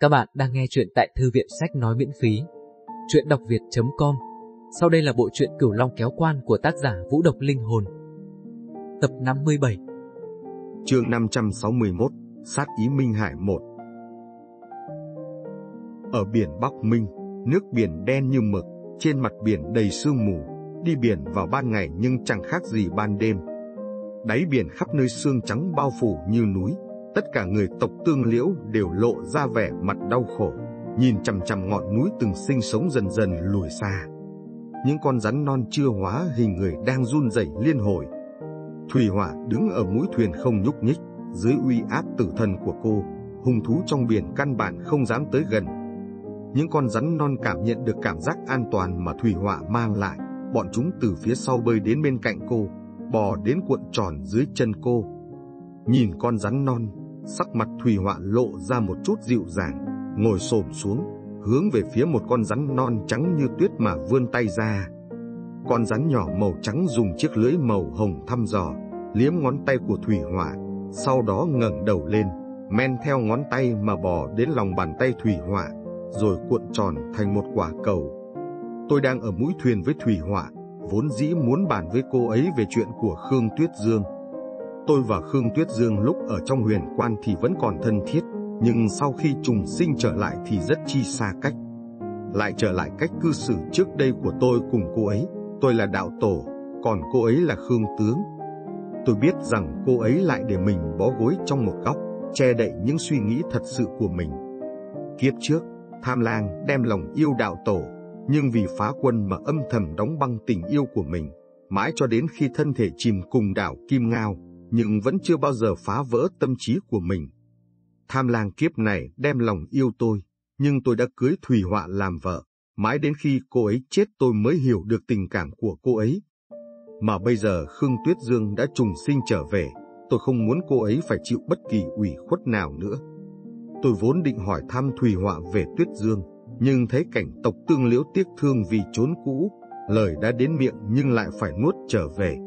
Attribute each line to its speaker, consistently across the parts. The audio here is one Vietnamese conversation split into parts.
Speaker 1: Các bạn đang nghe chuyện tại thư viện sách nói miễn phí. Chuyện đọc việt.com Sau đây là bộ truyện Cửu Long kéo quan của tác giả Vũ Độc Linh Hồn. Tập 57
Speaker 2: Chương 561 Sát ý Minh Hải 1 Ở biển Bắc Minh, nước biển đen như mực, trên mặt biển đầy sương mù, đi biển vào ban ngày nhưng chẳng khác gì ban đêm. Đáy biển khắp nơi sương trắng bao phủ như núi, tất cả người tộc tương liễu đều lộ ra vẻ mặt đau khổ, nhìn chằm chằm ngọn núi từng sinh sống dần dần lùi xa. Những con rắn non chưa hóa hình người đang run rẩy liên hồi. Thủy Họa đứng ở mũi thuyền không nhúc nhích, dưới uy áp tử thần của cô, hung thú trong biển căn bản không dám tới gần. Những con rắn non cảm nhận được cảm giác an toàn mà Thủy Họa mang lại, bọn chúng từ phía sau bơi đến bên cạnh cô, bò đến cuộn tròn dưới chân cô. Nhìn con rắn non, sắc mặt Thủy Họa lộ ra một chút dịu dàng, ngồi xổm xuống, hướng về phía một con rắn non trắng như tuyết mà vươn tay ra. Con rắn nhỏ màu trắng dùng chiếc lưỡi màu hồng thăm dò, liếm ngón tay của Thủy Họa, sau đó ngẩng đầu lên, men theo ngón tay mà bò đến lòng bàn tay Thủy Họa, rồi cuộn tròn thành một quả cầu. Tôi đang ở mũi thuyền với Thủy Họa, vốn dĩ muốn bàn với cô ấy về chuyện của Khương Tuyết Dương. Tôi và Khương Tuyết Dương lúc ở trong huyền quan thì vẫn còn thân thiết, nhưng sau khi trùng sinh trở lại thì rất chi xa cách. Lại trở lại cách cư xử trước đây của tôi cùng cô ấy, tôi là đạo tổ, còn cô ấy là Khương Tướng. Tôi biết rằng cô ấy lại để mình bó gối trong một góc, che đậy những suy nghĩ thật sự của mình. Kiếp trước, Tham Lang đem lòng yêu đạo tổ, nhưng vì phá quân mà âm thầm đóng băng tình yêu của mình, mãi cho đến khi thân thể chìm cùng đảo Kim Ngao, nhưng vẫn chưa bao giờ phá vỡ tâm trí của mình. Tham lang kiếp này đem lòng yêu tôi, nhưng tôi đã cưới Thủy Họa làm vợ, mãi đến khi cô ấy chết tôi mới hiểu được tình cảm của cô ấy. Mà bây giờ Khương Tuyết Dương đã trùng sinh trở về, tôi không muốn cô ấy phải chịu bất kỳ ủy khuất nào nữa. Tôi vốn định hỏi thăm Thủy Họa về Tuyết Dương, nhưng thấy cảnh tộc tương liễu tiếc thương vì trốn cũ, lời đã đến miệng nhưng lại phải nuốt trở về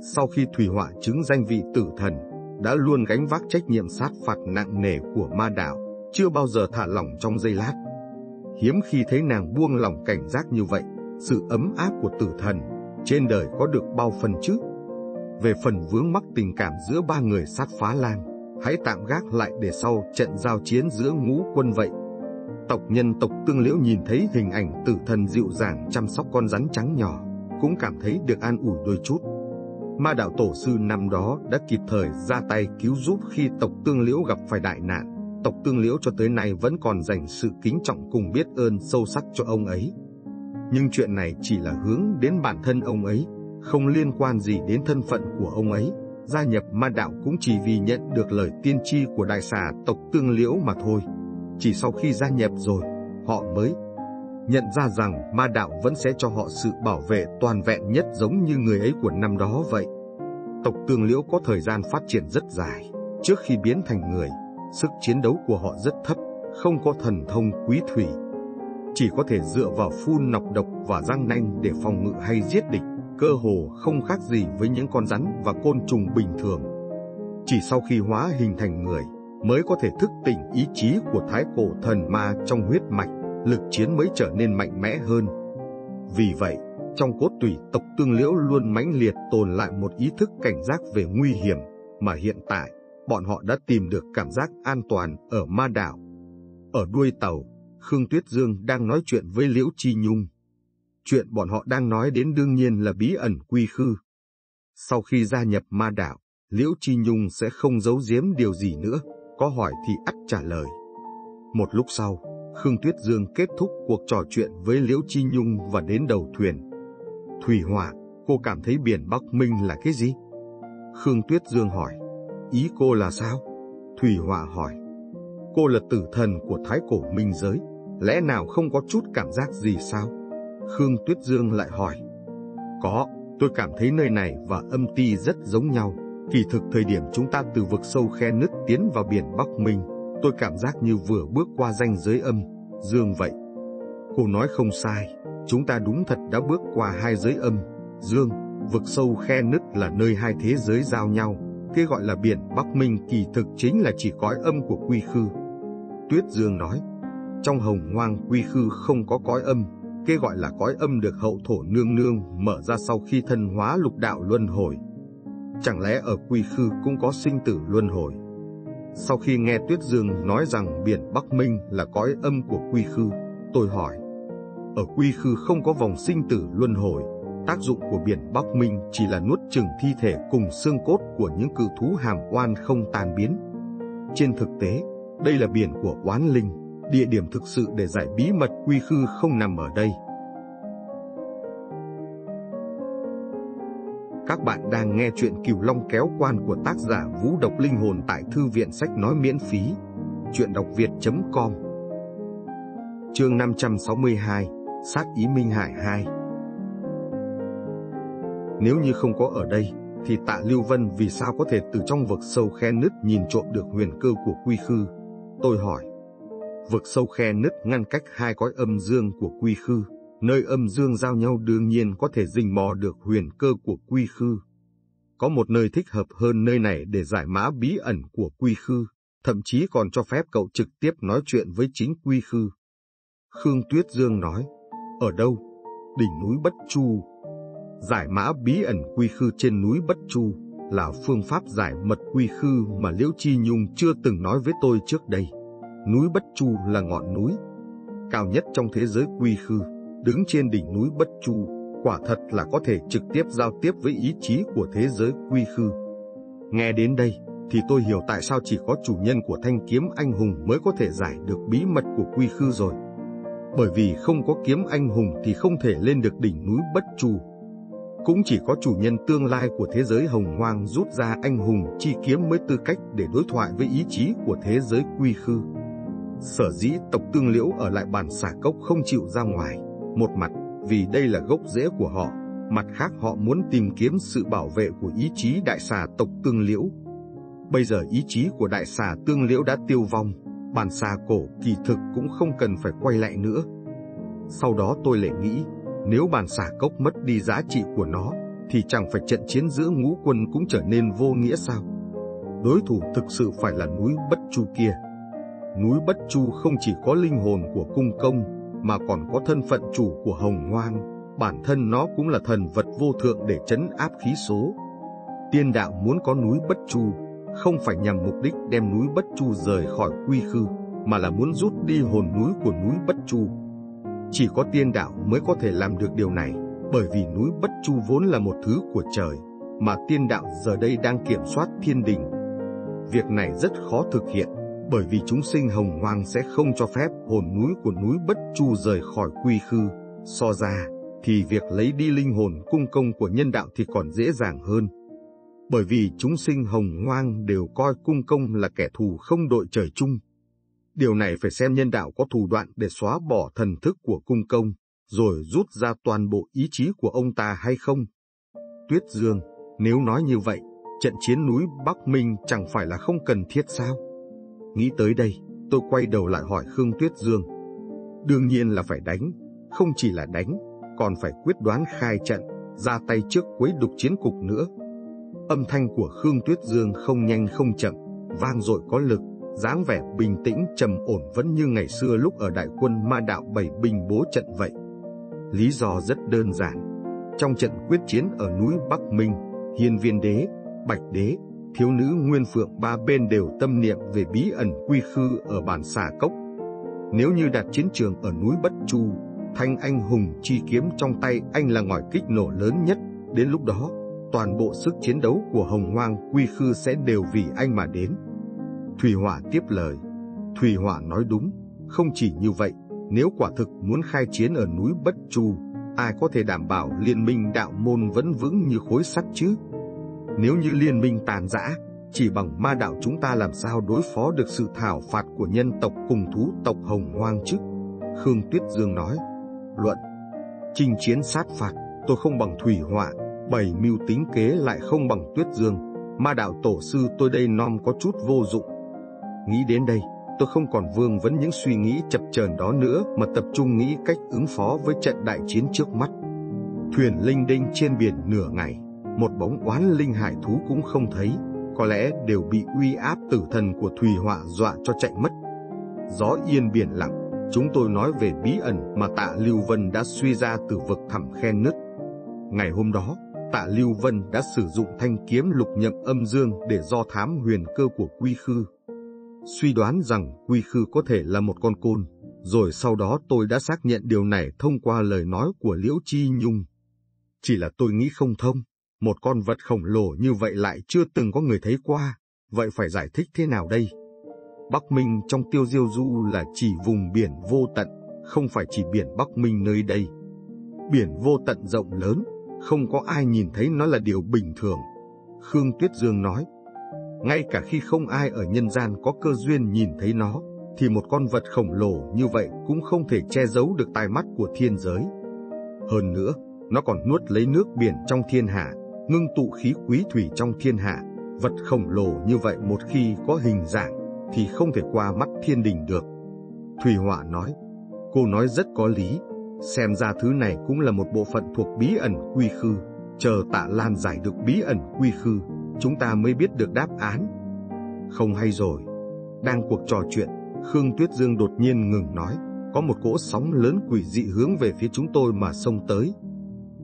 Speaker 2: sau khi Thủy Họa chứng danh vị tử thần, đã luôn gánh vác trách nhiệm sát phạt nặng nề của ma đạo, chưa bao giờ thả lỏng trong giây lát. Hiếm khi thấy nàng buông lòng cảnh giác như vậy, sự ấm áp của tử thần, trên đời có được bao phần chứ? Về phần vướng mắc tình cảm giữa ba người sát phá lang, hãy tạm gác lại để sau trận giao chiến giữa ngũ quân vậy. Tộc nhân tộc tương liễu nhìn thấy hình ảnh tử thần dịu dàng chăm sóc con rắn trắng nhỏ, cũng cảm thấy được an ủi đôi chút. Ma đạo tổ sư năm đó đã kịp thời ra tay cứu giúp khi tộc Tương Liễu gặp phải đại nạn. Tộc Tương Liễu cho tới nay vẫn còn dành sự kính trọng cùng biết ơn sâu sắc cho ông ấy. Nhưng chuyện này chỉ là hướng đến bản thân ông ấy, không liên quan gì đến thân phận của ông ấy. Gia nhập ma đạo cũng chỉ vì nhận được lời tiên tri của đại xà tộc Tương Liễu mà thôi. Chỉ sau khi gia nhập rồi, họ mới nhận ra rằng ma đạo vẫn sẽ cho họ sự bảo vệ toàn vẹn nhất giống như người ấy của năm đó vậy. Tộc tương liễu có thời gian phát triển rất dài, trước khi biến thành người, sức chiến đấu của họ rất thấp, không có thần thông quý thủy. Chỉ có thể dựa vào phun nọc độc và răng nanh để phòng ngự hay giết địch, cơ hồ không khác gì với những con rắn và côn trùng bình thường. Chỉ sau khi hóa hình thành người, mới có thể thức tỉnh ý chí của thái cổ thần ma trong huyết mạch lực chiến mới trở nên mạnh mẽ hơn. Vì vậy, trong cốt tủy tộc tương liễu luôn mãnh liệt tồn lại một ý thức cảnh giác về nguy hiểm, mà hiện tại, bọn họ đã tìm được cảm giác an toàn ở ma đảo. Ở đuôi tàu, Khương Tuyết Dương đang nói chuyện với Liễu Chi Nhung. Chuyện bọn họ đang nói đến đương nhiên là bí ẩn quy khư. Sau khi gia nhập ma đảo, Liễu Chi Nhung sẽ không giấu giếm điều gì nữa, có hỏi thì ắt trả lời. Một lúc sau, Khương Tuyết Dương kết thúc cuộc trò chuyện với Liễu Chi Nhung và đến đầu thuyền. Thủy Hỏa, cô cảm thấy biển Bắc Minh là cái gì? Khương Tuyết Dương hỏi. Ý cô là sao? Thủy Hỏa hỏi. Cô là tử thần của Thái Cổ Minh Giới, lẽ nào không có chút cảm giác gì sao? Khương Tuyết Dương lại hỏi. Có, tôi cảm thấy nơi này và âm ti rất giống nhau. Kỳ thực thời điểm chúng ta từ vực sâu khe nứt tiến vào biển Bắc Minh, Tôi cảm giác như vừa bước qua ranh giới âm, dương vậy. Cô nói không sai, chúng ta đúng thật đã bước qua hai giới âm, dương, vực sâu khe nứt là nơi hai thế giới giao nhau. Cái gọi là biển Bắc Minh kỳ thực chính là chỉ cõi âm của quy khư. Tuyết Dương nói, trong hồng hoang quy khư không có cõi âm, kia gọi là cõi âm được hậu thổ nương nương mở ra sau khi thân hóa lục đạo luân hồi. Chẳng lẽ ở quy khư cũng có sinh tử luân hồi? Sau khi nghe Tuyết Dương nói rằng biển Bắc Minh là cõi âm của quy khư, tôi hỏi, ở quy khư không có vòng sinh tử luân hồi, tác dụng của biển Bắc Minh chỉ là nuốt chừng thi thể cùng xương cốt của những cự thú hàm oan không tan biến. Trên thực tế, đây là biển của oán linh, địa điểm thực sự để giải bí mật quy khư không nằm ở đây. Các bạn đang nghe chuyện Cửu Long kéo quan của tác giả Vũ Độc Linh Hồn tại thư viện sách nói miễn phí. Chuyện đọc việt.com Chương 562 Sát ý Minh Hải 2 Nếu như không có ở đây, thì tạ Lưu Vân vì sao có thể từ trong vực sâu khe nứt nhìn trộm được huyền cơ của quy khư? Tôi hỏi. Vực sâu khe nứt ngăn cách hai cõi âm dương của quy khư, nơi âm dương giao nhau đương nhiên có thể rình mò được huyền cơ của quy khư. Có một nơi thích hợp hơn nơi này để giải mã bí ẩn của quy khư, thậm chí còn cho phép cậu trực tiếp nói chuyện với chính quy khư. Khương Tuyết Dương nói, ở đâu? Đỉnh núi Bất Chu. Giải mã bí ẩn quy khư trên núi Bất Chu là phương pháp giải mật quy khư mà Liễu Chi Nhung chưa từng nói với tôi trước đây. Núi Bất Chu là ngọn núi cao nhất trong thế giới quy khư, đứng trên đỉnh núi Bất Chu, quả thật là có thể trực tiếp giao tiếp với ý chí của thế giới quy khư. Nghe đến đây, thì tôi hiểu tại sao chỉ có chủ nhân của thanh kiếm anh hùng mới có thể giải được bí mật của quy khư rồi. Bởi vì không có kiếm anh hùng thì không thể lên được đỉnh núi Bất Chu. Cũng chỉ có chủ nhân tương lai của thế giới hồng hoang rút ra anh hùng chi kiếm mới tư cách để đối thoại với ý chí của thế giới quy khư. Sở dĩ tộc tương liễu ở lại bản xà cốc không chịu ra ngoài, một mặt vì đây là gốc rễ của họ, mặt khác họ muốn tìm kiếm sự bảo vệ của ý chí đại xà tộc tương liễu. Bây giờ ý chí của đại xà tương liễu đã tiêu vong, bản xà cổ kỳ thực cũng không cần phải quay lại nữa. Sau đó tôi lại nghĩ, nếu bản xà cốc mất đi giá trị của nó, thì chẳng phải trận chiến giữa ngũ quân cũng trở nên vô nghĩa sao? Đối thủ thực sự phải là núi Bất Chu kia. Núi Bất Chu không chỉ có linh hồn của cung công, mà còn có thân phận chủ của hồng hoang, bản thân nó cũng là thần vật vô thượng để chấn áp khí số. Tiên đạo muốn có núi Bất Chu, không phải nhằm mục đích đem núi Bất Chu rời khỏi quy khư, mà là muốn rút đi hồn núi của núi Bất Chu. Chỉ có tiên đạo mới có thể làm được điều này, bởi vì núi Bất Chu vốn là một thứ của trời, mà tiên đạo giờ đây đang kiểm soát thiên đình. Việc này rất khó thực hiện, bởi vì chúng sinh hồng hoang sẽ không cho phép hồn núi của núi Bất Chu rời khỏi quy khư. So ra, thì việc lấy đi linh hồn cung công của nhân đạo thì còn dễ dàng hơn. Bởi vì chúng sinh hồng hoang đều coi cung công là kẻ thù không đội trời chung. Điều này phải xem nhân đạo có thủ đoạn để xóa bỏ thần thức của cung công, rồi rút ra toàn bộ ý chí của ông ta hay không. Tuyết Dương, nếu nói như vậy, trận chiến núi Bắc Minh chẳng phải là không cần thiết sao? Nghĩ tới đây, tôi quay đầu lại hỏi Khương Tuyết Dương. Đương nhiên là phải đánh, không chỉ là đánh, còn phải quyết đoán khai trận, ra tay trước quấy đục chiến cục nữa. Âm thanh của Khương Tuyết Dương không nhanh không chậm, vang dội có lực, dáng vẻ bình tĩnh trầm ổn vẫn như ngày xưa lúc ở đại quân ma đạo bảy bình bố trận vậy. Lý do rất đơn giản. Trong trận quyết chiến ở núi Bắc Minh, Hiên Viên Đế, Bạch Đế, thiếu nữ Nguyên Phượng ba bên đều tâm niệm về bí ẩn quy khư ở bản xà cốc. Nếu như đặt chiến trường ở núi Bất Chu, thanh anh hùng chi kiếm trong tay anh là ngòi kích nổ lớn nhất, đến lúc đó, toàn bộ sức chiến đấu của hồng hoang quy khư sẽ đều vì anh mà đến. Thủy Hỏa tiếp lời, Thủy Hỏa nói đúng, không chỉ như vậy, nếu quả thực muốn khai chiến ở núi Bất Chu, ai có thể đảm bảo liên minh đạo môn vẫn vững như khối sắt chứ? Nếu như liên minh tàn rã, chỉ bằng ma đạo chúng ta làm sao đối phó được sự thảo phạt của nhân tộc cùng thú tộc hồng hoang chứ? Khương Tuyết Dương nói, luận, chinh chiến sát phạt, tôi không bằng thủy họa, bảy mưu tính kế lại không bằng Tuyết Dương, ma đạo tổ sư tôi đây non có chút vô dụng. Nghĩ đến đây, tôi không còn vương vấn những suy nghĩ chập chờn đó nữa mà tập trung nghĩ cách ứng phó với trận đại chiến trước mắt. Thuyền linh đinh trên biển nửa ngày, một bóng oán linh hải thú cũng không thấy, có lẽ đều bị uy áp tử thần của Thùy Họa dọa cho chạy mất. gió yên biển lặng, chúng tôi nói về bí ẩn mà tạ Lưu Vân đã suy ra từ vực thẳm khe nứt. Ngày hôm đó, tạ Lưu Vân đã sử dụng thanh kiếm lục nhậm âm dương để do thám huyền cơ của Quy Khư. Suy đoán rằng Quy Khư có thể là một con côn, rồi sau đó tôi đã xác nhận điều này thông qua lời nói của Liễu Chi Nhung. Chỉ là tôi nghĩ không thông, một con vật khổng lồ như vậy lại chưa từng có người thấy qua, vậy phải giải thích thế nào đây? Bắc Minh trong tiêu diêu du là chỉ vùng biển vô tận, không phải chỉ biển Bắc Minh nơi đây. Biển vô tận rộng lớn, không có ai nhìn thấy nó là điều bình thường. Khương Tuyết Dương nói, ngay cả khi không ai ở nhân gian có cơ duyên nhìn thấy nó, thì một con vật khổng lồ như vậy cũng không thể che giấu được tai mắt của thiên giới. Hơn nữa, nó còn nuốt lấy nước biển trong thiên hạ, ngưng tụ khí quý thủy trong thiên hạ. Vật khổng lồ như vậy một khi có hình dạng, thì không thể qua mắt thiên đình được. Thủy Họa nói, cô nói rất có lý, xem ra thứ này cũng là một bộ phận thuộc bí ẩn quy khư, chờ tạ Lan giải được bí ẩn quy khư, chúng ta mới biết được đáp án. Không hay rồi, đang cuộc trò chuyện, Khương Tuyết Dương đột nhiên ngừng nói, có một cỗ sóng lớn quỷ dị hướng về phía chúng tôi mà xông tới.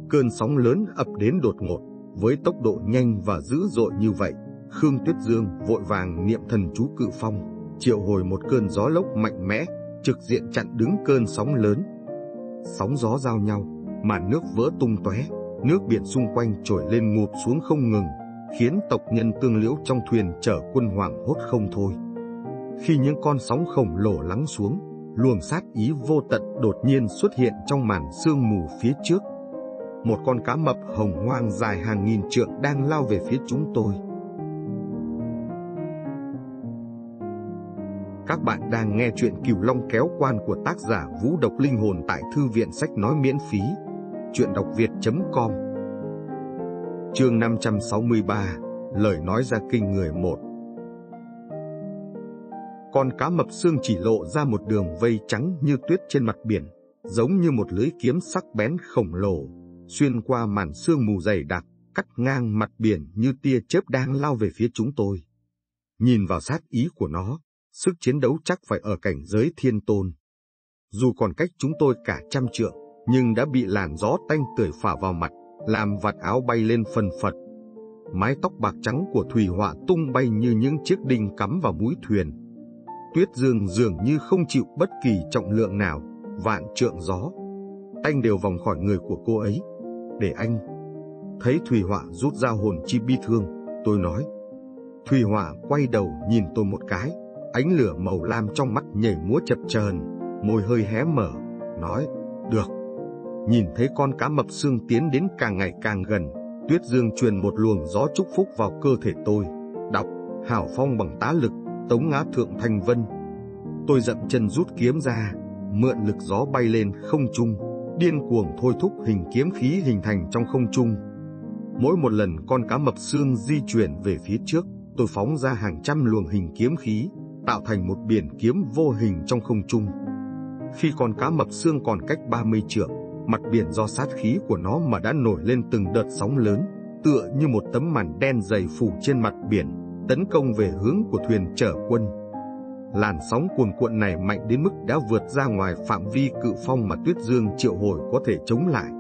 Speaker 2: Cơn sóng lớn ập đến đột ngột, với tốc độ nhanh và dữ dội như vậy, Khương Tuyết Dương vội vàng niệm thần chú cự phong, triệu hồi một cơn gió lốc mạnh mẽ, trực diện chặn đứng cơn sóng lớn. Sóng gió giao nhau, màn nước vỡ tung tóe, nước biển xung quanh trồi lên ngụp xuống không ngừng, khiến tộc nhân tương liễu trong thuyền chở quân hoảng hốt không thôi. Khi những con sóng khổng lồ lắng xuống, luồng sát ý vô tận đột nhiên xuất hiện trong màn sương mù phía trước. Một con cá mập hồng hoang dài hàng nghìn trượng đang lao về phía chúng tôi. Các bạn đang nghe chuyện Cửu Long kéo quan của tác giả Vũ Độc Linh Hồn tại Thư viện Sách Nói miễn phí. Chuyện đọc việt.com Chương 563 Lời nói ra kinh người một Con cá mập xương chỉ lộ ra một đường vây trắng như tuyết trên mặt biển, giống như một lưới kiếm sắc bén khổng lồ, xuyên qua màn sương mù dày đặc, cắt ngang mặt biển như tia chớp đang lao về phía chúng tôi. Nhìn vào sát ý của nó, sức chiến đấu chắc phải ở cảnh giới thiên tôn. Dù còn cách chúng tôi cả trăm trượng, nhưng đã bị làn gió tanh tưởi phả vào mặt, làm vạt áo bay lên phần phật. Mái tóc bạc trắng của Thủy Họa tung bay như những chiếc đinh cắm vào mũi thuyền. Tuyết Dương dường như không chịu bất kỳ trọng lượng nào, vạn trượng gió. Tanh đều vòng khỏi người của cô ấy. Để anh. Thấy thùy Họa rút ra hồn chi bi thương, tôi nói. thùy Họa quay đầu nhìn tôi một cái, Ánh lửa màu lam trong mắt nhảy múa chập chờn, môi hơi hé mở, nói, được. Nhìn thấy con cá mập xương tiến đến càng ngày càng gần, Tuyết Dương truyền một luồng gió chúc phúc vào cơ thể tôi. Đọc, hảo phong bằng tá lực, tống ngã thượng thanh vân. Tôi dậm chân rút kiếm ra, mượn lực gió bay lên không trung, điên cuồng thôi thúc hình kiếm khí hình thành trong không trung. Mỗi một lần con cá mập xương di chuyển về phía trước, tôi phóng ra hàng trăm luồng hình kiếm khí, tạo thành một biển kiếm vô hình trong không trung. Khi con cá mập xương còn cách 30 trượng, mặt biển do sát khí của nó mà đã nổi lên từng đợt sóng lớn, tựa như một tấm màn đen dày phủ trên mặt biển, tấn công về hướng của thuyền chở quân. Làn sóng cuồn cuộn này mạnh đến mức đã vượt ra ngoài phạm vi cự phong mà Tuyết Dương triệu hồi có thể chống lại.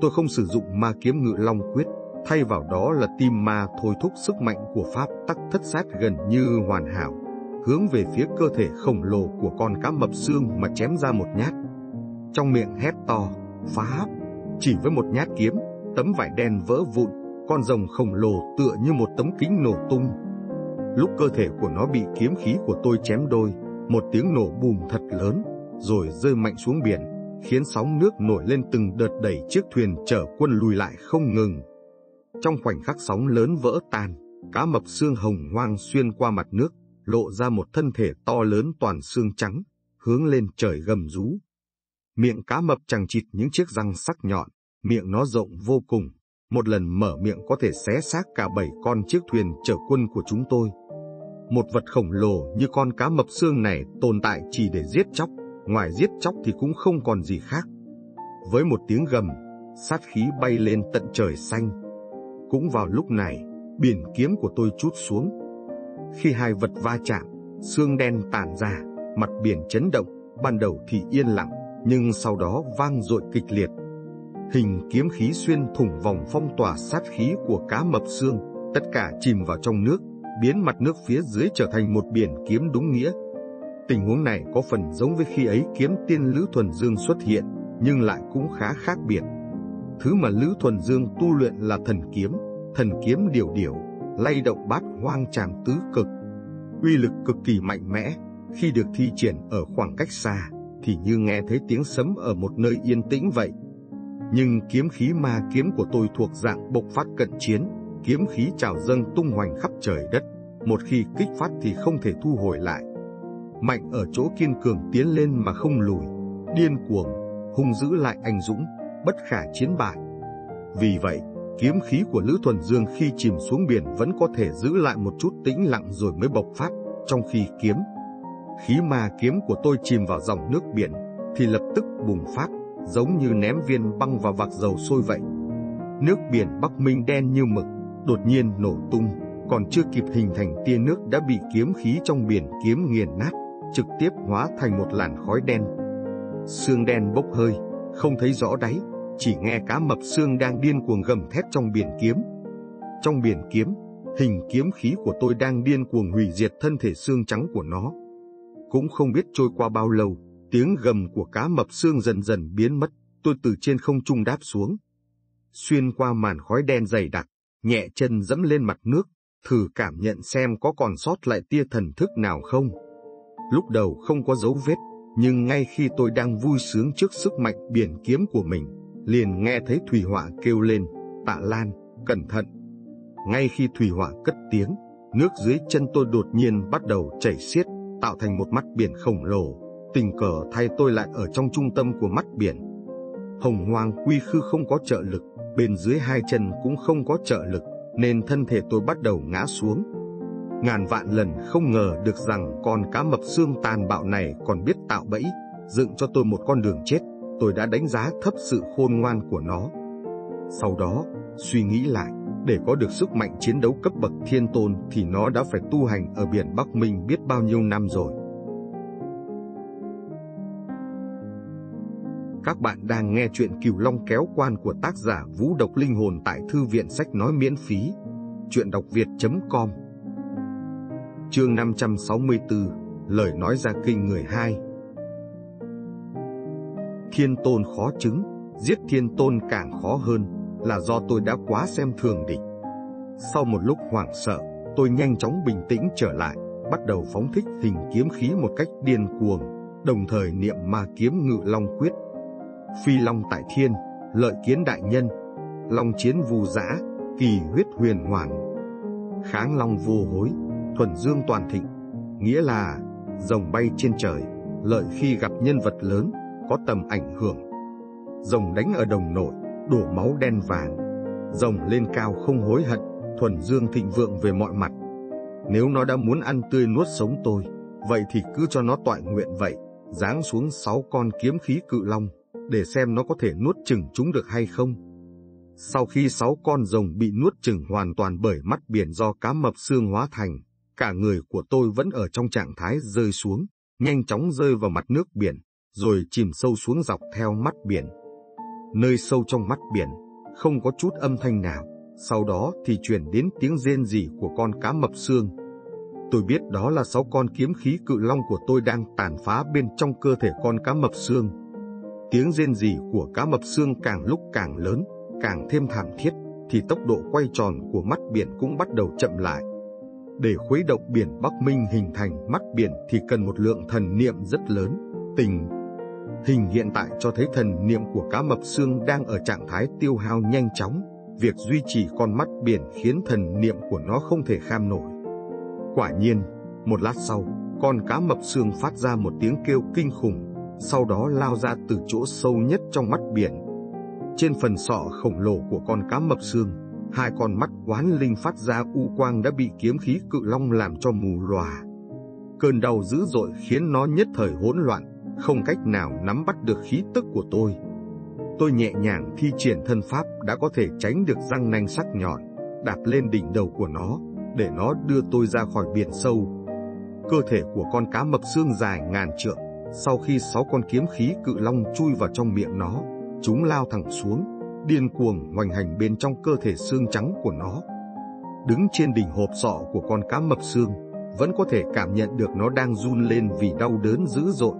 Speaker 2: Tôi không sử dụng ma kiếm ngự long quyết, thay vào đó là tim ma thôi thúc sức mạnh của pháp tắc thất sát gần như hoàn hảo hướng về phía cơ thể khổng lồ của con cá mập xương mà chém ra một nhát. Trong miệng hét to, phá, chỉ với một nhát kiếm, tấm vải đen vỡ vụn, con rồng khổng lồ tựa như một tấm kính nổ tung. Lúc cơ thể của nó bị kiếm khí của tôi chém đôi, một tiếng nổ bùm thật lớn, rồi rơi mạnh xuống biển, khiến sóng nước nổi lên từng đợt đẩy chiếc thuyền chở quân lùi lại không ngừng. Trong khoảnh khắc sóng lớn vỡ tan, cá mập xương hồng hoang xuyên qua mặt nước, lộ ra một thân thể to lớn toàn xương trắng, hướng lên trời gầm rú. Miệng cá mập chẳng chịt những chiếc răng sắc nhọn, miệng nó rộng vô cùng, một lần mở miệng có thể xé xác cả bảy con chiếc thuyền chở quân của chúng tôi. Một vật khổng lồ như con cá mập xương này tồn tại chỉ để giết chóc, ngoài giết chóc thì cũng không còn gì khác. Với một tiếng gầm, sát khí bay lên tận trời xanh. Cũng vào lúc này, biển kiếm của tôi chút xuống, khi hai vật va chạm, xương đen tản ra, mặt biển chấn động, ban đầu thì yên lặng, nhưng sau đó vang dội kịch liệt. Hình kiếm khí xuyên thủng vòng phong tỏa sát khí của cá mập xương, tất cả chìm vào trong nước, biến mặt nước phía dưới trở thành một biển kiếm đúng nghĩa. Tình huống này có phần giống với khi ấy kiếm tiên Lữ Thuần Dương xuất hiện, nhưng lại cũng khá khác biệt. Thứ mà Lữ Thuần Dương tu luyện là thần kiếm, thần kiếm điều điều, lay động bát hoang tràng tứ cực. Uy lực cực kỳ mạnh mẽ, khi được thi triển ở khoảng cách xa, thì như nghe thấy tiếng sấm ở một nơi yên tĩnh vậy. Nhưng kiếm khí ma kiếm của tôi thuộc dạng bộc phát cận chiến, kiếm khí trào dâng tung hoành khắp trời đất, một khi kích phát thì không thể thu hồi lại. Mạnh ở chỗ kiên cường tiến lên mà không lùi, điên cuồng, hung dữ lại anh dũng, bất khả chiến bại. Vì vậy, kiếm khí của Lữ Thuần Dương khi chìm xuống biển vẫn có thể giữ lại một chút tĩnh lặng rồi mới bộc phát, trong khi kiếm khí ma kiếm của tôi chìm vào dòng nước biển, thì lập tức bùng phát, giống như ném viên băng vào vạc dầu sôi vậy. Nước biển Bắc Minh đen như mực, đột nhiên nổ tung, còn chưa kịp hình thành tia nước đã bị kiếm khí trong biển kiếm nghiền nát, trực tiếp hóa thành một làn khói đen. Sương đen bốc hơi, không thấy rõ đáy, chỉ nghe cá mập xương đang điên cuồng gầm thét trong biển kiếm. Trong biển kiếm, hình kiếm khí của tôi đang điên cuồng hủy diệt thân thể xương trắng của nó. Cũng không biết trôi qua bao lâu, tiếng gầm của cá mập xương dần dần biến mất, tôi từ trên không trung đáp xuống. Xuyên qua màn khói đen dày đặc, nhẹ chân dẫm lên mặt nước, thử cảm nhận xem có còn sót lại tia thần thức nào không. Lúc đầu không có dấu vết, nhưng ngay khi tôi đang vui sướng trước sức mạnh biển kiếm của mình, liền nghe thấy Thủy Họa kêu lên, tạ Lan, cẩn thận. Ngay khi Thủy Họa cất tiếng, nước dưới chân tôi đột nhiên bắt đầu chảy xiết, tạo thành một mắt biển khổng lồ. Tình cờ thay tôi lại ở trong trung tâm của mắt biển. Hồng hoang Quy Khư không có trợ lực, bên dưới hai chân cũng không có trợ lực, nên thân thể tôi bắt đầu ngã xuống. Ngàn vạn lần không ngờ được rằng con cá mập xương tàn bạo này còn biết tạo bẫy, dựng cho tôi một con đường chết, tôi đã đánh giá thấp sự khôn ngoan của nó. Sau đó, suy nghĩ lại, để có được sức mạnh chiến đấu cấp bậc thiên tôn thì nó đã phải tu hành ở biển Bắc Minh biết bao nhiêu năm rồi. Các bạn đang nghe chuyện Cửu Long kéo quan của tác giả Vũ Độc Linh Hồn tại Thư viện Sách Nói miễn phí. Chuyện đọc việt.com Chương 564 Lời nói ra kinh người hai Thiên tôn khó chứng, giết thiên tôn càng khó hơn là do tôi đã quá xem thường địch. Sau một lúc hoảng sợ, tôi nhanh chóng bình tĩnh trở lại, bắt đầu phóng thích hình kiếm khí một cách điên cuồng, đồng thời niệm ma kiếm ngự long quyết. Phi long tại thiên, lợi kiến đại nhân, long chiến vù dã, kỳ huyết huyền hoàn. Kháng long vô hối, thuần dương toàn thịnh, nghĩa là rồng bay trên trời, lợi khi gặp nhân vật lớn, có tầm ảnh hưởng. Rồng đánh ở đồng nội, đổ máu đen vàng. Rồng lên cao không hối hận, thuần dương thịnh vượng về mọi mặt. Nếu nó đã muốn ăn tươi nuốt sống tôi, vậy thì cứ cho nó tọa nguyện vậy, giáng xuống sáu con kiếm khí cự long, để xem nó có thể nuốt chừng chúng được hay không. Sau khi sáu con rồng bị nuốt chừng hoàn toàn bởi mắt biển do cá mập xương hóa thành, cả người của tôi vẫn ở trong trạng thái rơi xuống, nhanh chóng rơi vào mặt nước biển, rồi chìm sâu xuống dọc theo mắt biển nơi sâu trong mắt biển, không có chút âm thanh nào, sau đó thì chuyển đến tiếng rên rỉ của con cá mập xương. Tôi biết đó là sáu con kiếm khí cự long của tôi đang tàn phá bên trong cơ thể con cá mập xương. Tiếng rên rỉ của cá mập xương càng lúc càng lớn, càng thêm thảm thiết, thì tốc độ quay tròn của mắt biển cũng bắt đầu chậm lại. Để khuấy động biển Bắc Minh hình thành mắt biển thì cần một lượng thần niệm rất lớn, tình, Hình hiện tại cho thấy thần niệm của cá mập xương đang ở trạng thái tiêu hao nhanh chóng. Việc duy trì con mắt biển khiến thần niệm của nó không thể kham nổi. Quả nhiên, một lát sau, con cá mập xương phát ra một tiếng kêu kinh khủng, sau đó lao ra từ chỗ sâu nhất trong mắt biển. Trên phần sọ khổng lồ của con cá mập xương, hai con mắt quán linh phát ra u quang đã bị kiếm khí cự long làm cho mù lòa. Cơn đau dữ dội khiến nó nhất thời hỗn loạn, không cách nào nắm bắt được khí tức của tôi. Tôi nhẹ nhàng thi triển thân pháp đã có thể tránh được răng nanh sắc nhọn, đạp lên đỉnh đầu của nó, để nó đưa tôi ra khỏi biển sâu. cơ thể của con cá mập xương dài ngàn trượng. Sau khi sáu con kiếm khí cự long chui vào trong miệng nó, chúng lao thẳng xuống, điên cuồng hoành hành bên trong cơ thể xương trắng của nó. Đứng trên đỉnh hộp sọ của con cá mập xương, vẫn có thể cảm nhận được nó đang run lên vì đau đớn dữ dội.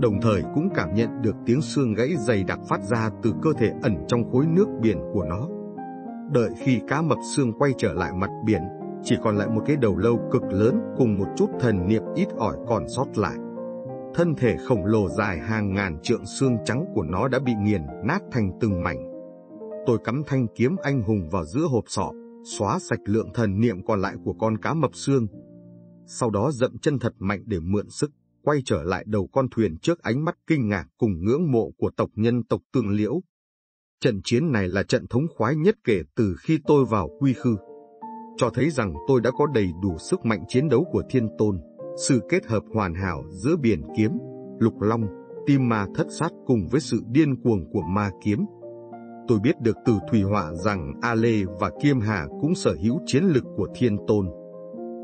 Speaker 2: Đồng thời cũng cảm nhận được tiếng xương gãy dày đặc phát ra từ cơ thể ẩn trong khối nước biển của nó. Đợi khi cá mập xương quay trở lại mặt biển, chỉ còn lại một cái đầu lâu cực lớn cùng một chút thần niệm ít ỏi còn sót lại. Thân thể khổng lồ dài hàng ngàn trượng xương trắng của nó đã bị nghiền nát thành từng mảnh. Tôi cắm thanh kiếm anh hùng vào giữa hộp sọ, xóa sạch lượng thần niệm còn lại của con cá mập xương. Sau đó dậm chân thật mạnh để mượn sức, quay trở lại đầu con thuyền trước ánh mắt kinh ngạc cùng ngưỡng mộ của tộc nhân tộc tương liễu. Trận chiến này là trận thống khoái nhất kể từ khi tôi vào quy khư. Cho thấy rằng tôi đã có đầy đủ sức mạnh chiến đấu của thiên tôn, sự kết hợp hoàn hảo giữa biển kiếm, lục long, tim ma thất sát cùng với sự điên cuồng của ma kiếm. Tôi biết được từ Thủy Họa rằng A Lê và Kiêm Hà cũng sở hữu chiến lực của thiên tôn.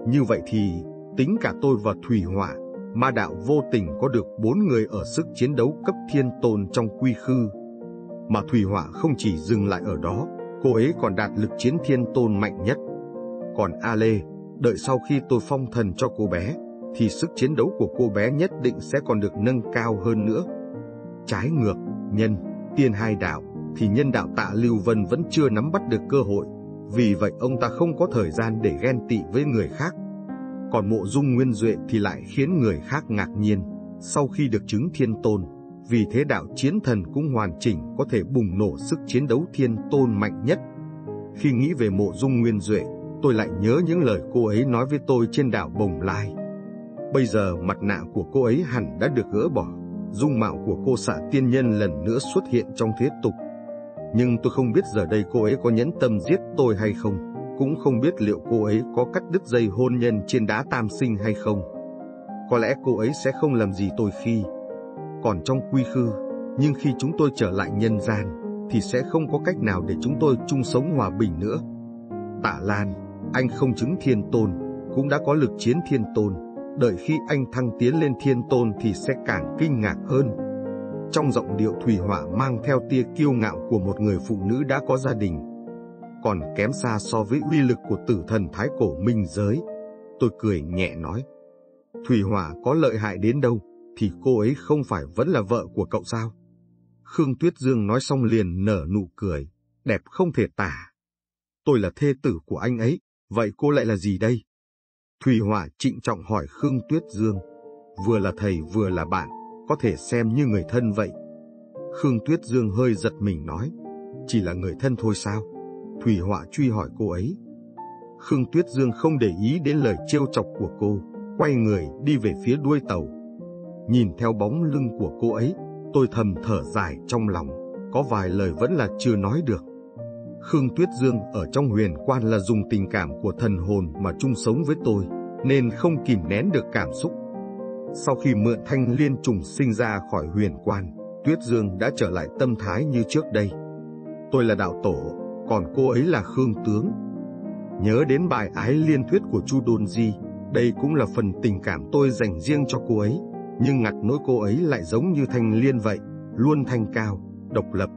Speaker 2: Như vậy thì, tính cả tôi và Thủy Họa, ma đạo vô tình có được bốn người ở sức chiến đấu cấp thiên tôn trong quy khư. Mà Thủy Họa không chỉ dừng lại ở đó, cô ấy còn đạt lực chiến thiên tôn mạnh nhất. Còn A Lê, đợi sau khi tôi phong thần cho cô bé, thì sức chiến đấu của cô bé nhất định sẽ còn được nâng cao hơn nữa. Trái ngược, nhân, tiên hai đạo, thì nhân đạo tạ Lưu Vân vẫn chưa nắm bắt được cơ hội, vì vậy ông ta không có thời gian để ghen tị với người khác. Còn mộ dung nguyên duệ thì lại khiến người khác ngạc nhiên, sau khi được chứng thiên tôn, vì thế đạo chiến thần cũng hoàn chỉnh có thể bùng nổ sức chiến đấu thiên tôn mạnh nhất. Khi nghĩ về mộ dung nguyên duệ, tôi lại nhớ những lời cô ấy nói với tôi trên đảo Bồng Lai. Bây giờ mặt nạ của cô ấy hẳn đã được gỡ bỏ, dung mạo của cô xạ tiên nhân lần nữa xuất hiện trong thế tục. Nhưng tôi không biết giờ đây cô ấy có nhẫn tâm giết tôi hay không, cũng không biết liệu cô ấy có cắt đứt dây hôn nhân trên đá tam sinh hay không. Có lẽ cô ấy sẽ không làm gì tôi khi còn trong quy khư, nhưng khi chúng tôi trở lại nhân gian, thì sẽ không có cách nào để chúng tôi chung sống hòa bình nữa. Tạ Lan, anh không chứng thiên tôn, cũng đã có lực chiến thiên tôn, đợi khi anh thăng tiến lên thiên tôn thì sẽ càng kinh ngạc hơn. Trong giọng điệu Thủy Hỏa mang theo tia kiêu ngạo của một người phụ nữ đã có gia đình, còn kém xa so với uy lực của tử thần thái cổ minh giới. Tôi cười nhẹ nói, Thủy Hỏa có lợi hại đến đâu, thì cô ấy không phải vẫn là vợ của cậu sao? Khương Tuyết Dương nói xong liền nở nụ cười, đẹp không thể tả. Tôi là thê tử của anh ấy, vậy cô lại là gì đây? Thủy Hỏa trịnh trọng hỏi Khương Tuyết Dương, vừa là thầy vừa là bạn, có thể xem như người thân vậy. Khương Tuyết Dương hơi giật mình nói, chỉ là người thân thôi sao? Thủy Họa truy hỏi cô ấy. Khương Tuyết Dương không để ý đến lời trêu chọc của cô, quay người đi về phía đuôi tàu. Nhìn theo bóng lưng của cô ấy, tôi thầm thở dài trong lòng, có vài lời vẫn là chưa nói được. Khương Tuyết Dương ở trong huyền quan là dùng tình cảm của thần hồn mà chung sống với tôi, nên không kìm nén được cảm xúc. Sau khi mượn thanh liên trùng sinh ra khỏi huyền quan, Tuyết Dương đã trở lại tâm thái như trước đây. Tôi là đạo tổ, còn cô ấy là Khương Tướng. Nhớ đến bài ái liên thuyết của Chu Đôn Di, đây cũng là phần tình cảm tôi dành riêng cho cô ấy nhưng ngặt nỗi cô ấy lại giống như thanh liên vậy, luôn thanh cao, độc lập.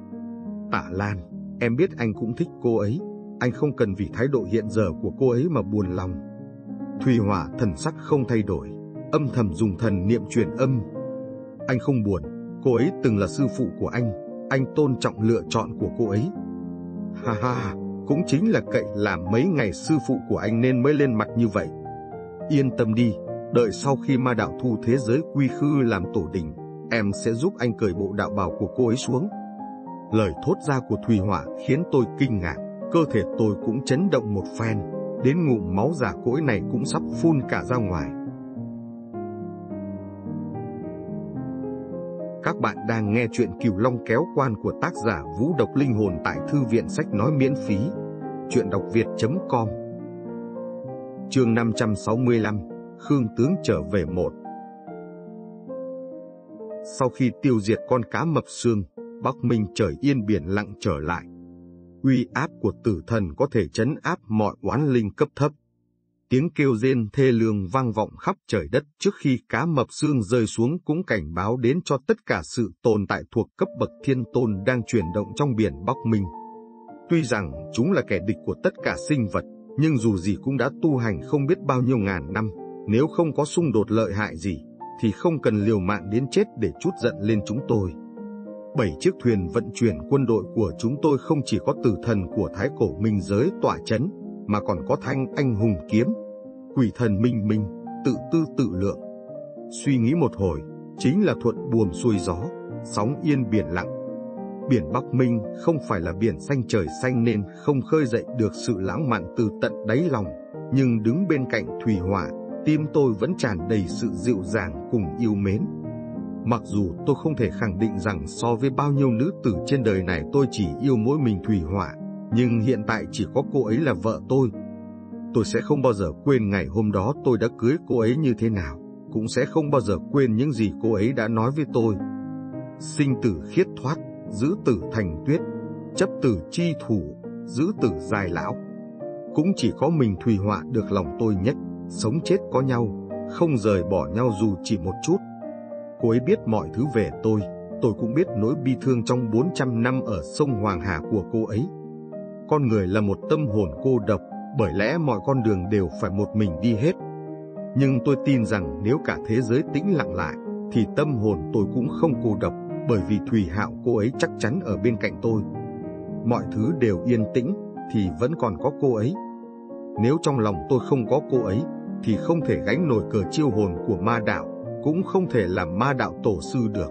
Speaker 2: Tạ Lan, em biết anh cũng thích cô ấy, anh không cần vì thái độ hiện giờ của cô ấy mà buồn lòng. Thùy Hỏa thần sắc không thay đổi, âm thầm dùng thần niệm truyền âm. Anh không buồn, cô ấy từng là sư phụ của anh, anh tôn trọng lựa chọn của cô ấy. Ha ha, cũng chính là cậy làm mấy ngày sư phụ của anh nên mới lên mặt như vậy. Yên tâm đi, Đợi sau khi ma đạo thu thế giới quy khư làm tổ đình, em sẽ giúp anh cởi bộ đạo bào của cô ấy xuống. Lời thốt ra của Thùy hỏa khiến tôi kinh ngạc, cơ thể tôi cũng chấn động một phen, đến ngụm máu giả cỗi này cũng sắp phun cả ra ngoài. Các bạn đang nghe chuyện Cửu Long kéo quan của tác giả Vũ Độc Linh Hồn tại Thư viện Sách Nói miễn phí. Chuyện đọc việt.com Chương 565 Khương Tướng trở về một. Sau khi tiêu diệt con cá mập xương, Bắc Minh trời yên biển lặng trở lại. Uy áp của tử thần có thể chấn áp mọi oán linh cấp thấp. Tiếng kêu rên thê lương vang vọng khắp trời đất trước khi cá mập xương rơi xuống cũng cảnh báo đến cho tất cả sự tồn tại thuộc cấp bậc thiên tôn đang chuyển động trong biển Bắc Minh. Tuy rằng chúng là kẻ địch của tất cả sinh vật, nhưng dù gì cũng đã tu hành không biết bao nhiêu ngàn năm, nếu không có xung đột lợi hại gì, thì không cần liều mạng đến chết để chút giận lên chúng tôi. Bảy chiếc thuyền vận chuyển quân đội của chúng tôi không chỉ có tử thần của thái cổ minh giới tỏa chấn, mà còn có thanh anh hùng kiếm, quỷ thần minh minh, tự tư tự lượng. Suy nghĩ một hồi, chính là thuận buồm xuôi gió, sóng yên biển lặng. Biển Bắc Minh không phải là biển xanh trời xanh nên không khơi dậy được sự lãng mạn từ tận đáy lòng, nhưng đứng bên cạnh thủy hỏa, tim tôi vẫn tràn đầy sự dịu dàng cùng yêu mến. Mặc dù tôi không thể khẳng định rằng so với bao nhiêu nữ tử trên đời này tôi chỉ yêu mỗi mình Thủy Họa, nhưng hiện tại chỉ có cô ấy là vợ tôi. Tôi sẽ không bao giờ quên ngày hôm đó tôi đã cưới cô ấy như thế nào, cũng sẽ không bao giờ quên những gì cô ấy đã nói với tôi. Sinh tử khiết thoát, giữ tử thành tuyết, chấp tử chi thủ, giữ tử dài lão. Cũng chỉ có mình Thủy Họa được lòng tôi nhất, sống chết có nhau, không rời bỏ nhau dù chỉ một chút. Cô ấy biết mọi thứ về tôi, tôi cũng biết nỗi bi thương trong 400 năm ở sông Hoàng Hà của cô ấy. Con người là một tâm hồn cô độc, bởi lẽ mọi con đường đều phải một mình đi hết. Nhưng tôi tin rằng nếu cả thế giới tĩnh lặng lại, thì tâm hồn tôi cũng không cô độc, bởi vì Thùy Hạo cô ấy chắc chắn ở bên cạnh tôi. Mọi thứ đều yên tĩnh, thì vẫn còn có cô ấy. Nếu trong lòng tôi không có cô ấy, thì không thể gánh nổi cờ chiêu hồn của ma đạo, cũng không thể làm ma đạo tổ sư được.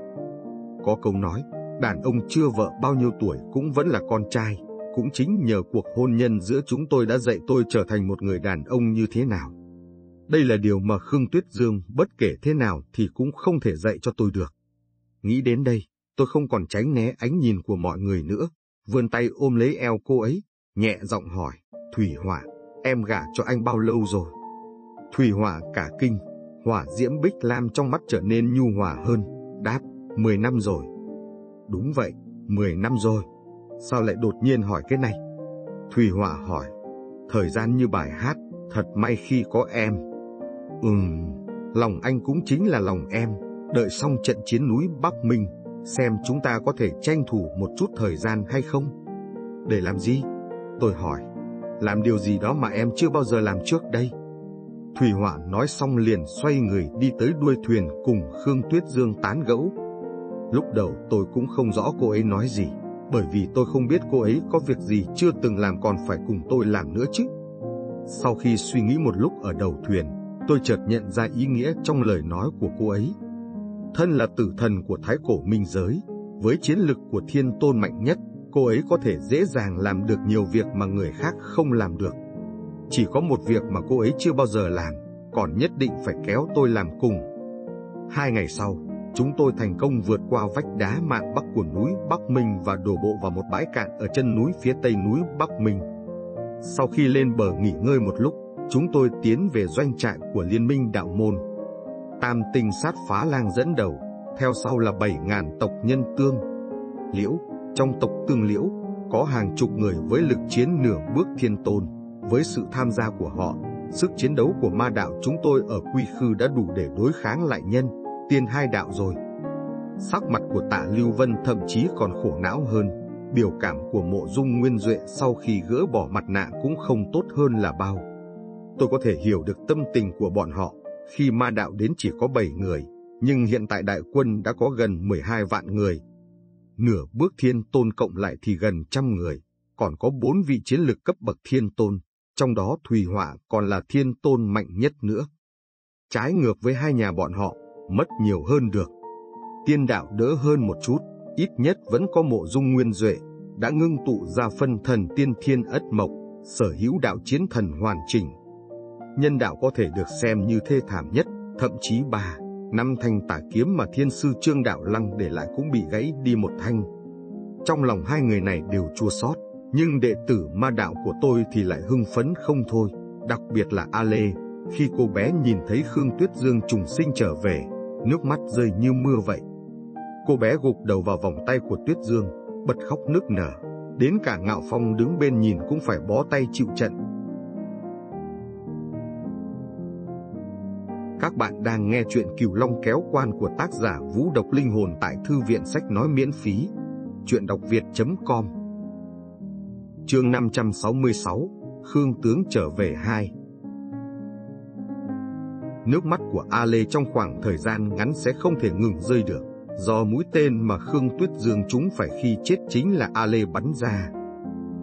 Speaker 2: Có câu nói, đàn ông chưa vợ bao nhiêu tuổi cũng vẫn là con trai, cũng chính nhờ cuộc hôn nhân giữa chúng tôi đã dạy tôi trở thành một người đàn ông như thế nào. Đây là điều mà Khương Tuyết Dương bất kể thế nào thì cũng không thể dạy cho tôi được. Nghĩ đến đây, tôi không còn tránh né ánh nhìn của mọi người nữa, vươn tay ôm lấy eo cô ấy, nhẹ giọng hỏi, Thủy Hỏa, em gả cho anh bao lâu rồi? Thủy Hỏa cả kinh, hỏa diễm bích lam trong mắt trở nên nhu hòa hơn, đáp, 10 năm rồi. Đúng vậy, 10 năm rồi. Sao lại đột nhiên hỏi cái này? Thủy Hỏa hỏi, thời gian như bài hát, thật may khi có em. Ừm, lòng anh cũng chính là lòng em, đợi xong trận chiến núi Bắc Minh, xem chúng ta có thể tranh thủ một chút thời gian hay không? Để làm gì? Tôi hỏi, làm điều gì đó mà em chưa bao giờ làm trước đây? Thủy Họa nói xong liền xoay người đi tới đuôi thuyền cùng Khương Tuyết Dương tán gẫu. Lúc đầu tôi cũng không rõ cô ấy nói gì, bởi vì tôi không biết cô ấy có việc gì chưa từng làm còn phải cùng tôi làm nữa chứ. Sau khi suy nghĩ một lúc ở đầu thuyền, tôi chợt nhận ra ý nghĩa trong lời nói của cô ấy. Thân là tử thần của Thái Cổ Minh Giới, với chiến lực của thiên tôn mạnh nhất, cô ấy có thể dễ dàng làm được nhiều việc mà người khác không làm được. Chỉ có một việc mà cô ấy chưa bao giờ làm, còn nhất định phải kéo tôi làm cùng. Hai ngày sau, chúng tôi thành công vượt qua vách đá mạn bắc của núi Bắc Minh và đổ bộ vào một bãi cạn ở chân núi phía tây núi Bắc Minh. Sau khi lên bờ nghỉ ngơi một lúc, chúng tôi tiến về doanh trại của Liên minh Đạo Môn. Tam tinh sát phá lang dẫn đầu, theo sau là bảy ngàn tộc nhân tương. Liễu, trong tộc tương liễu, có hàng chục người với lực chiến nửa bước thiên tôn. Với sự tham gia của họ, sức chiến đấu của ma đạo chúng tôi ở Quy Khư đã đủ để đối kháng lại nhân, tiên hai đạo rồi. Sắc mặt của tạ Lưu Vân thậm chí còn khổ não hơn, biểu cảm của mộ dung nguyên duệ sau khi gỡ bỏ mặt nạ cũng không tốt hơn là bao. Tôi có thể hiểu được tâm tình của bọn họ, khi ma đạo đến chỉ có 7 người, nhưng hiện tại đại quân đã có gần 12 vạn người. Nửa bước thiên tôn cộng lại thì gần trăm người, còn có bốn vị chiến lực cấp bậc thiên tôn, trong đó Thùy Họa còn là thiên tôn mạnh nhất nữa. Trái ngược với hai nhà bọn họ, mất nhiều hơn được. Tiên đạo đỡ hơn một chút, ít nhất vẫn có mộ dung nguyên duệ, đã ngưng tụ ra phân thần tiên thiên ất mộc, sở hữu đạo chiến thần hoàn chỉnh. Nhân đạo có thể được xem như thê thảm nhất, thậm chí bà, năm thanh tả kiếm mà thiên sư trương đạo lăng để lại cũng bị gãy đi một thanh. Trong lòng hai người này đều chua xót nhưng đệ tử ma đạo của tôi thì lại hưng phấn không thôi, đặc biệt là A Lê. Khi cô bé nhìn thấy Khương Tuyết Dương trùng sinh trở về, nước mắt rơi như mưa vậy. Cô bé gục đầu vào vòng tay của Tuyết Dương, bật khóc nức nở. Đến cả Ngạo Phong đứng bên nhìn cũng phải bó tay chịu trận. Các bạn đang nghe chuyện Cửu Long kéo quan của tác giả Vũ Độc Linh Hồn tại thư viện sách nói miễn phí. Chuyện đọc việt.com Chương 566 Khương Tướng trở về hai Nước mắt của A Lê trong khoảng thời gian ngắn sẽ không thể ngừng rơi được, do mũi tên mà Khương Tuyết Dương trúng phải khi chết chính là A Lê bắn ra.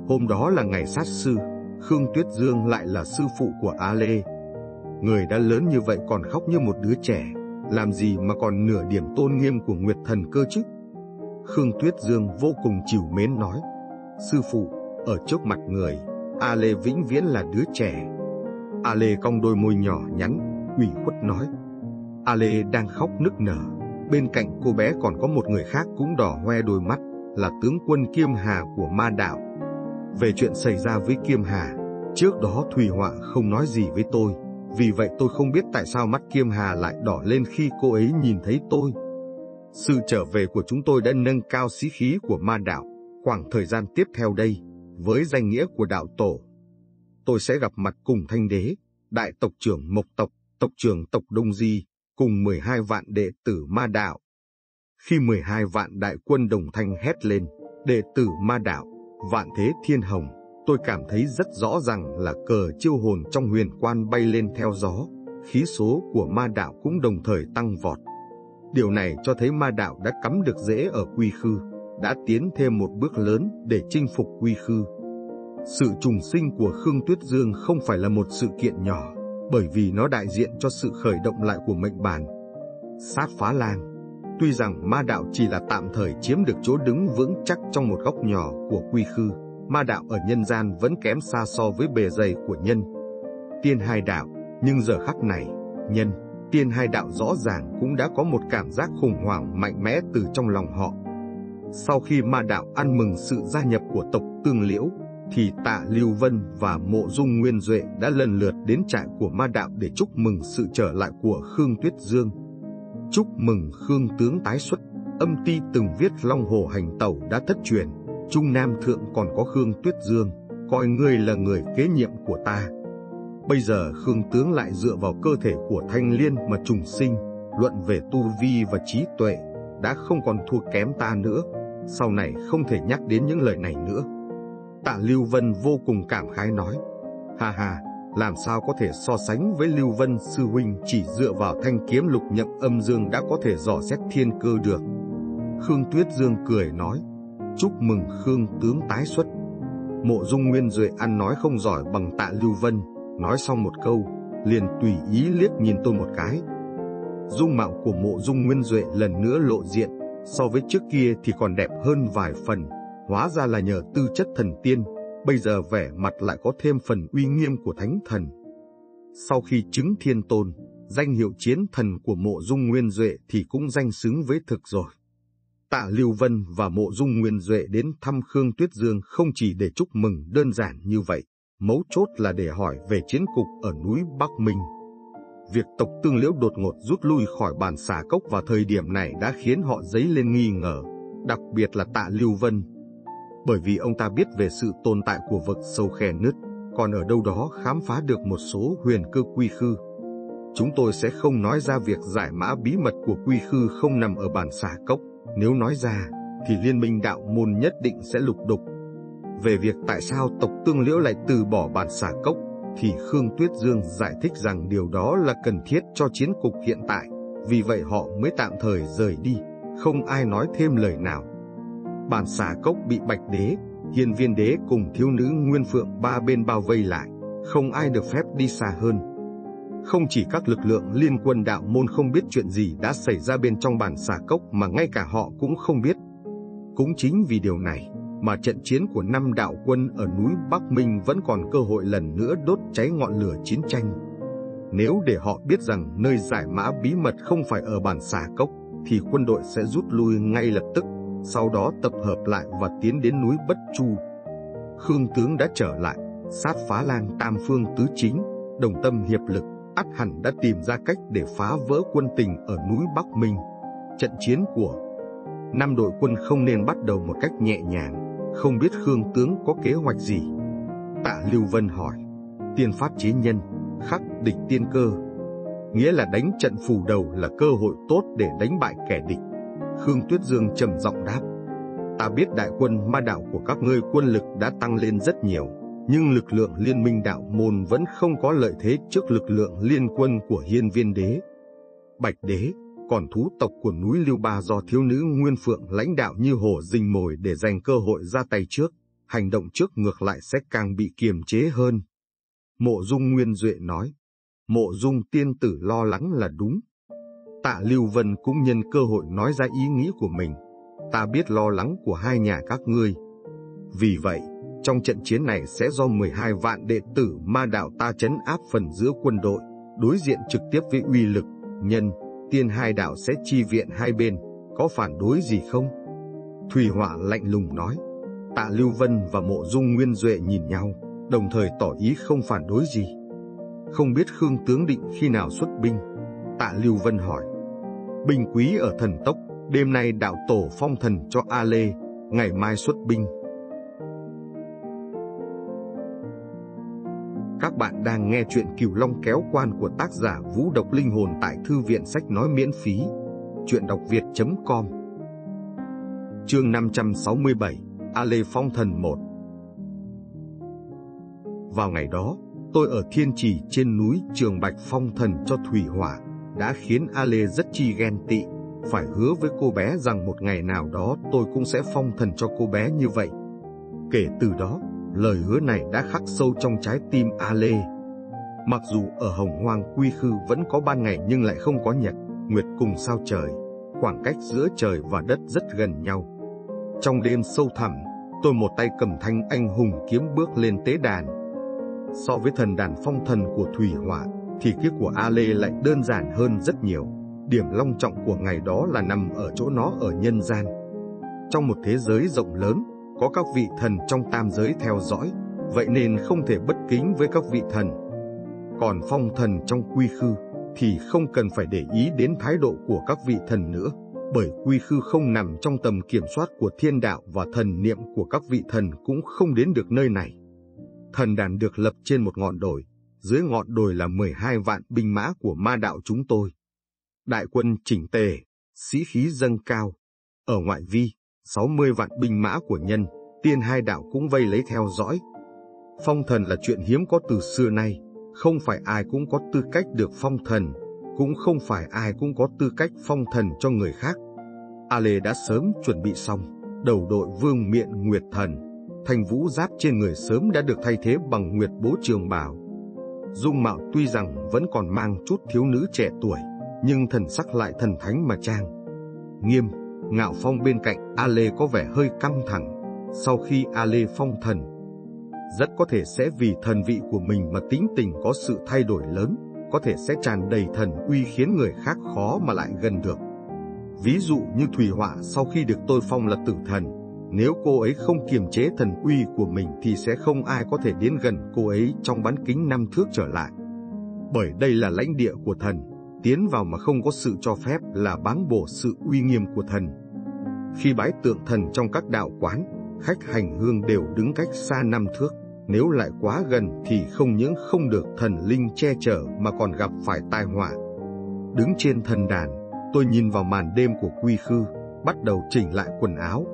Speaker 2: Hôm đó là ngày sát sư, Khương Tuyết Dương lại là sư phụ của A Lê. Người đã lớn như vậy còn khóc như một đứa trẻ, làm gì mà còn nửa điểm tôn nghiêm của Nguyệt Thần cơ chứ? Khương Tuyết Dương vô cùng chiều mến nói, Sư phụ, ở trước mặt người, A Lê vĩnh viễn là đứa trẻ. A Lê cong đôi môi nhỏ nhắn, ủy khuất nói. A Lê đang khóc nức nở, bên cạnh cô bé còn có một người khác cũng đỏ hoe đôi mắt, là tướng quân Kiêm Hà của ma đạo. Về chuyện xảy ra với Kiêm Hà, trước đó Thùy Họa không nói gì với tôi, vì vậy tôi không biết tại sao mắt Kiêm Hà lại đỏ lên khi cô ấy nhìn thấy tôi. Sự trở về của chúng tôi đã nâng cao sĩ khí của ma đạo, khoảng thời gian tiếp theo đây, với danh nghĩa của đạo tổ. Tôi sẽ gặp mặt cùng thanh đế, đại tộc trưởng Mộc tộc, tộc trưởng tộc Đông Di, cùng 12 vạn đệ tử ma đạo. Khi 12 vạn đại quân đồng thanh hét lên, đệ tử ma đạo, vạn thế thiên hồng, tôi cảm thấy rất rõ ràng là cờ chiêu hồn trong huyền quan bay lên theo gió, khí số của ma đạo cũng đồng thời tăng vọt. Điều này cho thấy ma đạo đã cắm được rễ ở quy khư, đã tiến thêm một bước lớn để chinh phục quy khư. Sự trùng sinh của Khương Tuyết Dương không phải là một sự kiện nhỏ, bởi vì nó đại diện cho sự khởi động lại của mệnh bản Sát phá lang Tuy rằng ma đạo chỉ là tạm thời chiếm được chỗ đứng vững chắc trong một góc nhỏ của quy khư, ma đạo ở nhân gian vẫn kém xa so với bề dày của nhân. Tiên hai đạo, nhưng giờ khắc này, nhân, tiên hai đạo rõ ràng cũng đã có một cảm giác khủng hoảng mạnh mẽ từ trong lòng họ. Sau khi ma đạo ăn mừng sự gia nhập của tộc Tương Liễu, thì tạ Lưu Vân và mộ dung Nguyên Duệ đã lần lượt đến trại của ma đạo để chúc mừng sự trở lại của Khương Tuyết Dương. Chúc mừng Khương tướng tái xuất, âm ti từng viết Long Hồ hành tẩu đã thất truyền, Trung Nam Thượng còn có Khương Tuyết Dương, coi ngươi là người kế nhiệm của ta. Bây giờ Khương tướng lại dựa vào cơ thể của Thanh Liên mà trùng sinh, luận về tu vi và trí tuệ, đã không còn thua kém ta nữa, sau này không thể nhắc đến những lời này nữa. Tạ Lưu Vân vô cùng cảm khái nói, ha ha, làm sao có thể so sánh với Lưu Vân Sư Huynh chỉ dựa vào thanh kiếm lục nhậm âm dương đã có thể dò xét thiên cơ được. Khương Tuyết Dương cười nói, chúc mừng Khương tướng tái xuất. Mộ Dung Nguyên Duệ ăn nói không giỏi bằng tạ Lưu Vân, nói xong một câu, liền tùy ý liếc nhìn tôi một cái. Dung mạo của mộ Dung Nguyên Duệ lần nữa lộ diện, so với trước kia thì còn đẹp hơn vài phần, hóa ra là nhờ tư chất thần tiên, bây giờ vẻ mặt lại có thêm phần uy nghiêm của thánh thần. Sau khi chứng thiên tôn, danh hiệu chiến thần của mộ dung nguyên duệ thì cũng danh xứng với thực rồi. Tạ Lưu Vân và mộ dung nguyên duệ đến thăm Khương Tuyết Dương không chỉ để chúc mừng đơn giản như vậy, mấu chốt là để hỏi về chiến cục ở núi Bắc Minh. Việc tộc tương liễu đột ngột rút lui khỏi bàn xà cốc vào thời điểm này đã khiến họ dấy lên nghi ngờ, đặc biệt là tạ Lưu Vân bởi vì ông ta biết về sự tồn tại của vực sâu khe nứt, còn ở đâu đó khám phá được một số huyền cơ quy khư. Chúng tôi sẽ không nói ra việc giải mã bí mật của quy khư không nằm ở bản xà cốc, nếu nói ra, thì liên minh đạo môn nhất định sẽ lục đục. Về việc tại sao tộc Tương Liễu lại từ bỏ bản xà cốc, thì Khương Tuyết Dương giải thích rằng điều đó là cần thiết cho chiến cục hiện tại, vì vậy họ mới tạm thời rời đi, không ai nói thêm lời nào bản xà cốc bị bạch đế, hiền viên đế cùng thiếu nữ nguyên phượng ba bên bao vây lại, không ai được phép đi xa hơn. Không chỉ các lực lượng liên quân đạo môn không biết chuyện gì đã xảy ra bên trong bản xà cốc mà ngay cả họ cũng không biết. Cũng chính vì điều này mà trận chiến của năm đạo quân ở núi Bắc Minh vẫn còn cơ hội lần nữa đốt cháy ngọn lửa chiến tranh. Nếu để họ biết rằng nơi giải mã bí mật không phải ở bản xà cốc, thì quân đội sẽ rút lui ngay lập tức sau đó tập hợp lại và tiến đến núi Bất Chu. Khương tướng đã trở lại, sát phá lang tam phương tứ chính, đồng tâm hiệp lực, ắt hẳn đã tìm ra cách để phá vỡ quân tình ở núi Bắc Minh. Trận chiến của năm đội quân không nên bắt đầu một cách nhẹ nhàng, không biết Khương tướng có kế hoạch gì. Tạ Lưu Vân hỏi, tiên pháp chế nhân, khắc địch tiên cơ. nghĩa là đánh trận phủ đầu là cơ hội tốt để đánh bại kẻ địch. Khương Tuyết Dương trầm giọng đáp. Ta biết đại quân ma đạo của các ngươi quân lực đã tăng lên rất nhiều, nhưng lực lượng liên minh đạo môn vẫn không có lợi thế trước lực lượng liên quân của hiên viên đế. Bạch đế, còn thú tộc của núi Liêu Ba do thiếu nữ Nguyên Phượng lãnh đạo như hổ rình mồi để giành cơ hội ra tay trước, hành động trước ngược lại sẽ càng bị kiềm chế hơn. Mộ Dung Nguyên Duệ nói, Mộ Dung tiên tử lo lắng là đúng. Tạ Lưu Vân cũng nhân cơ hội nói ra ý nghĩ của mình. Ta biết lo lắng của hai nhà các ngươi. Vì vậy, trong trận chiến này sẽ do 12 vạn đệ tử ma đạo ta chấn áp phần giữa quân đội, đối diện trực tiếp với uy lực, nhân, tiên hai đạo sẽ chi viện hai bên, có phản đối gì không? Thủy Họa lạnh lùng nói. Tạ Lưu Vân và Mộ Dung Nguyên Duệ nhìn nhau, đồng thời tỏ ý không phản đối gì. Không biết Khương Tướng Định khi nào xuất binh? Tạ Lưu Vân hỏi. Binh quý ở thần tốc, đêm nay đạo tổ phong thần cho A Lê, ngày mai xuất binh. Các bạn đang nghe chuyện Cửu Long kéo quan của tác giả Vũ Độc Linh Hồn tại Thư viện Sách Nói miễn phí. Chuyện đọc việt.com Chương 567 A Lê Phong Thần 1 Vào ngày đó, tôi ở thiên trì trên núi Trường Bạch Phong Thần cho Thủy Hỏa, đã khiến A Lê rất chi ghen tị, phải hứa với cô bé rằng một ngày nào đó tôi cũng sẽ phong thần cho cô bé như vậy. Kể từ đó, lời hứa này đã khắc sâu trong trái tim A Lê. Mặc dù ở Hồng Hoang Quy Khư vẫn có ban ngày nhưng lại không có nhật, nguyệt cùng sao trời, khoảng cách giữa trời và đất rất gần nhau. Trong đêm sâu thẳm, tôi một tay cầm thanh anh hùng kiếm bước lên tế đàn. So với thần đàn phong thần của Thủy Hỏa, thì kiếp của A Lê lại đơn giản hơn rất nhiều. Điểm long trọng của ngày đó là nằm ở chỗ nó ở nhân gian. Trong một thế giới rộng lớn, có các vị thần trong tam giới theo dõi, vậy nên không thể bất kính với các vị thần. Còn phong thần trong quy khư, thì không cần phải để ý đến thái độ của các vị thần nữa bởi quy khư không nằm trong tầm kiểm soát của thiên đạo và thần niệm của các vị thần cũng không đến được nơi này. Thần đàn được lập trên một ngọn đồi, dưới ngọn đồi là 12 vạn binh mã của ma đạo chúng tôi. Đại quân chỉnh tề, sĩ khí dâng cao. Ở ngoại vi, 60 vạn binh mã của nhân, tiên hai đạo cũng vây lấy theo dõi. Phong thần là chuyện hiếm có từ xưa nay, không phải ai cũng có tư cách được phong thần, cũng không phải ai cũng có tư cách phong thần cho người khác. A Lê đã sớm chuẩn bị xong, đầu đội vương miện nguyệt thần, thành vũ giáp trên người sớm đã được thay thế bằng nguyệt bố trường bảo Dung mạo tuy rằng vẫn còn mang chút thiếu nữ trẻ tuổi, nhưng thần sắc lại thần thánh mà trang. Nghiêm, ngạo phong bên cạnh A Lê có vẻ hơi căng thẳng, sau khi A Lê phong thần. Rất có thể sẽ vì thần vị của mình mà tính tình có sự thay đổi lớn có thể sẽ tràn đầy thần uy khiến người khác khó mà lại gần được. Ví dụ như Thủy Họa sau khi được tôi phong là tử thần, nếu cô ấy không kiềm chế thần uy của mình thì sẽ không ai có thể đến gần cô ấy trong bán kính năm thước trở lại. Bởi đây là lãnh địa của thần, tiến vào mà không có sự cho phép là báng bổ sự uy nghiêm của thần. Khi bái tượng thần trong các đạo quán, khách hành hương đều đứng cách xa năm thước. Nếu lại quá gần thì không những không được thần linh che chở mà còn gặp phải tai họa. Đứng trên thần đàn, tôi nhìn vào màn đêm của quy khư, bắt đầu chỉnh lại quần áo.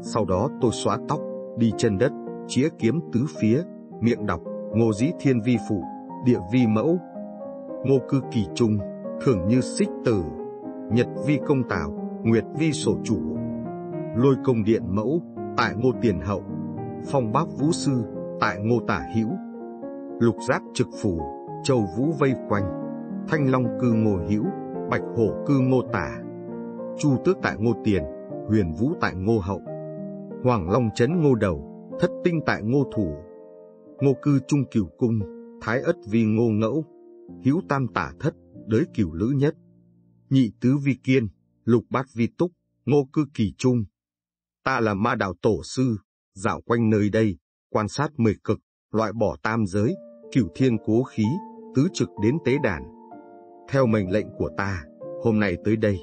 Speaker 2: Sau đó tôi xóa tóc, đi chân đất, chĩa kiếm tứ phía, miệng đọc, ngô dĩ thiên vi phụ, địa vi mẫu. Ngô cư kỳ trung, thường như xích tử, nhật vi công tào, nguyệt vi sổ chủ. Lôi công điện mẫu, tại ngô tiền hậu, phong bác vũ sư, tại ngô tả hữu. Lục giáp trực phủ châu vũ vây quanh. Thanh long cư ngô hữu bạch hổ cư ngô tả. Chu tước tại ngô tiền huyền vũ tại ngô hậu. Hoàng long chấn ngô đầu thất tinh tại ngô thủ. Ngô cư trung cửu cung thái ất vi ngô ngẫu. Hữu tam tả thất đới cửu lữ nhất. Nhị tứ vi kiên lục bát vi túc ngô cư kỳ trung. Ta là ma đạo tổ sư dạo quanh nơi đây quan sát mười cực, loại bỏ tam giới, cửu thiên cố khí, tứ trực đến tế đàn. Theo mệnh lệnh của ta, hôm nay tới đây,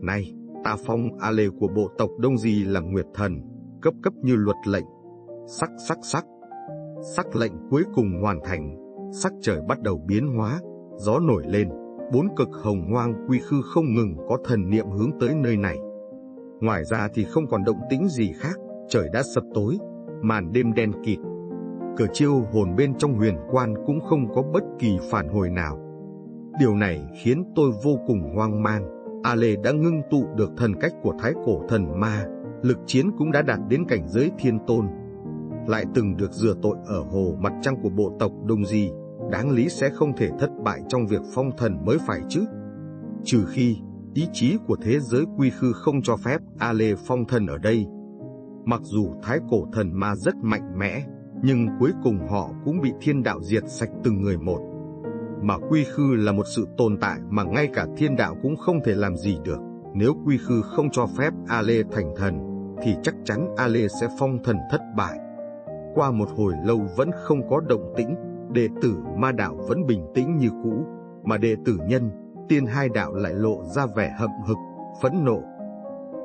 Speaker 2: nay, ta phong A Lê của bộ tộc Đông Di là Nguyệt Thần, cấp cấp như luật lệnh. Sắc sắc sắc, sắc lệnh cuối cùng hoàn thành, sắc trời bắt đầu biến hóa, gió nổi lên, bốn cực hồng hoang quy khư không ngừng có thần niệm hướng tới nơi này. Ngoài ra thì không còn động tĩnh gì khác, trời đã sập tối, màn đêm đen kịt. Cờ chiêu hồn bên trong huyền quan cũng không có bất kỳ phản hồi nào. Điều này khiến tôi vô cùng hoang mang. A Lê đã ngưng tụ được thần cách của thái cổ thần ma, lực chiến cũng đã đạt đến cảnh giới thiên tôn. Lại từng được rửa tội ở hồ mặt trăng của bộ tộc Đông Di, đáng lý sẽ không thể thất bại trong việc phong thần mới phải chứ. Trừ khi, ý chí của thế giới quy khư không cho phép A Lê phong thần ở đây. Mặc dù thái cổ thần ma rất mạnh mẽ, nhưng cuối cùng họ cũng bị thiên đạo diệt sạch từng người một. Mà quy khư là một sự tồn tại mà ngay cả thiên đạo cũng không thể làm gì được. Nếu quy khư không cho phép A Lê thành thần, thì chắc chắn A Lê sẽ phong thần thất bại. Qua một hồi lâu vẫn không có động tĩnh, đệ tử ma đạo vẫn bình tĩnh như cũ, mà đệ tử nhân, tiên hai đạo lại lộ ra vẻ hậm hực, phẫn nộ.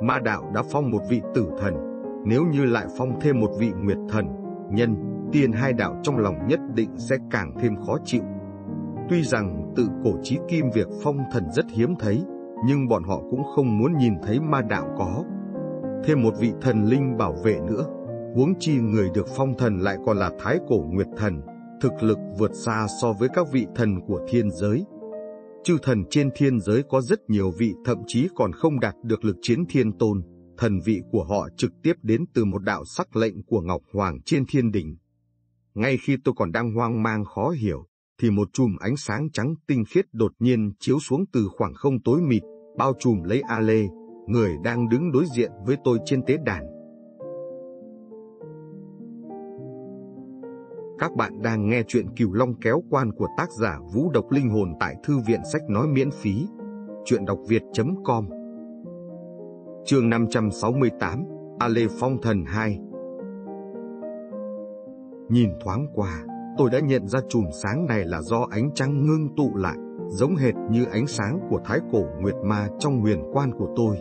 Speaker 2: Ma đạo đã phong một vị tử thần, nếu như lại phong thêm một vị nguyệt thần, nhân, tiên hai đạo trong lòng nhất định sẽ càng thêm khó chịu. Tuy rằng tự cổ chí kim việc phong thần rất hiếm thấy, nhưng bọn họ cũng không muốn nhìn thấy ma đạo có. Thêm một vị thần linh bảo vệ nữa, huống chi người được phong thần lại còn là thái cổ nguyệt thần, thực lực vượt xa so với các vị thần của thiên giới. Chư thần trên thiên giới có rất nhiều vị thậm chí còn không đạt được lực chiến thiên tôn, thần vị của họ trực tiếp đến từ một đạo sắc lệnh của Ngọc Hoàng trên thiên đỉnh. Ngay khi tôi còn đang hoang mang khó hiểu, thì một chùm ánh sáng trắng tinh khiết đột nhiên chiếu xuống từ khoảng không tối mịt, bao trùm lấy A Lê, người đang đứng đối diện với tôi trên tế đàn. Các bạn đang nghe chuyện Cửu Long kéo quan của tác giả Vũ Độc Linh Hồn tại thư viện sách nói miễn phí. Chuyện đọc việt.com Chương 568 A Lê Phong Thần 2 Nhìn thoáng qua, tôi đã nhận ra chùm sáng này là do ánh trăng ngưng tụ lại, giống hệt như ánh sáng của thái cổ Nguyệt Ma trong huyền quan của tôi.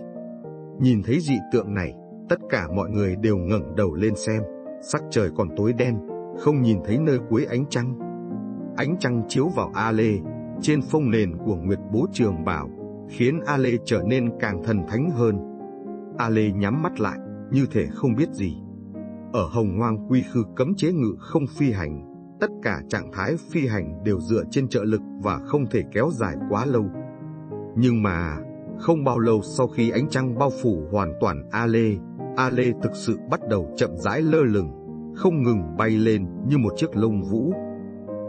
Speaker 2: Nhìn thấy dị tượng này, tất cả mọi người đều ngẩng đầu lên xem, sắc trời còn tối đen, không nhìn thấy nơi cuối ánh trăng. Ánh trăng chiếu vào A Lê, trên phông nền của Nguyệt Bố Trường Bảo, khiến A Lê trở nên càng thần thánh hơn. A Lê nhắm mắt lại, như thể không biết gì. Ở Hồng Hoang Quy Khư cấm chế ngự không phi hành, tất cả trạng thái phi hành đều dựa trên trợ lực và không thể kéo dài quá lâu. Nhưng mà, không bao lâu sau khi ánh trăng bao phủ hoàn toàn A Lê, A Lê thực sự bắt đầu chậm rãi lơ lửng, không ngừng bay lên như một chiếc lông vũ.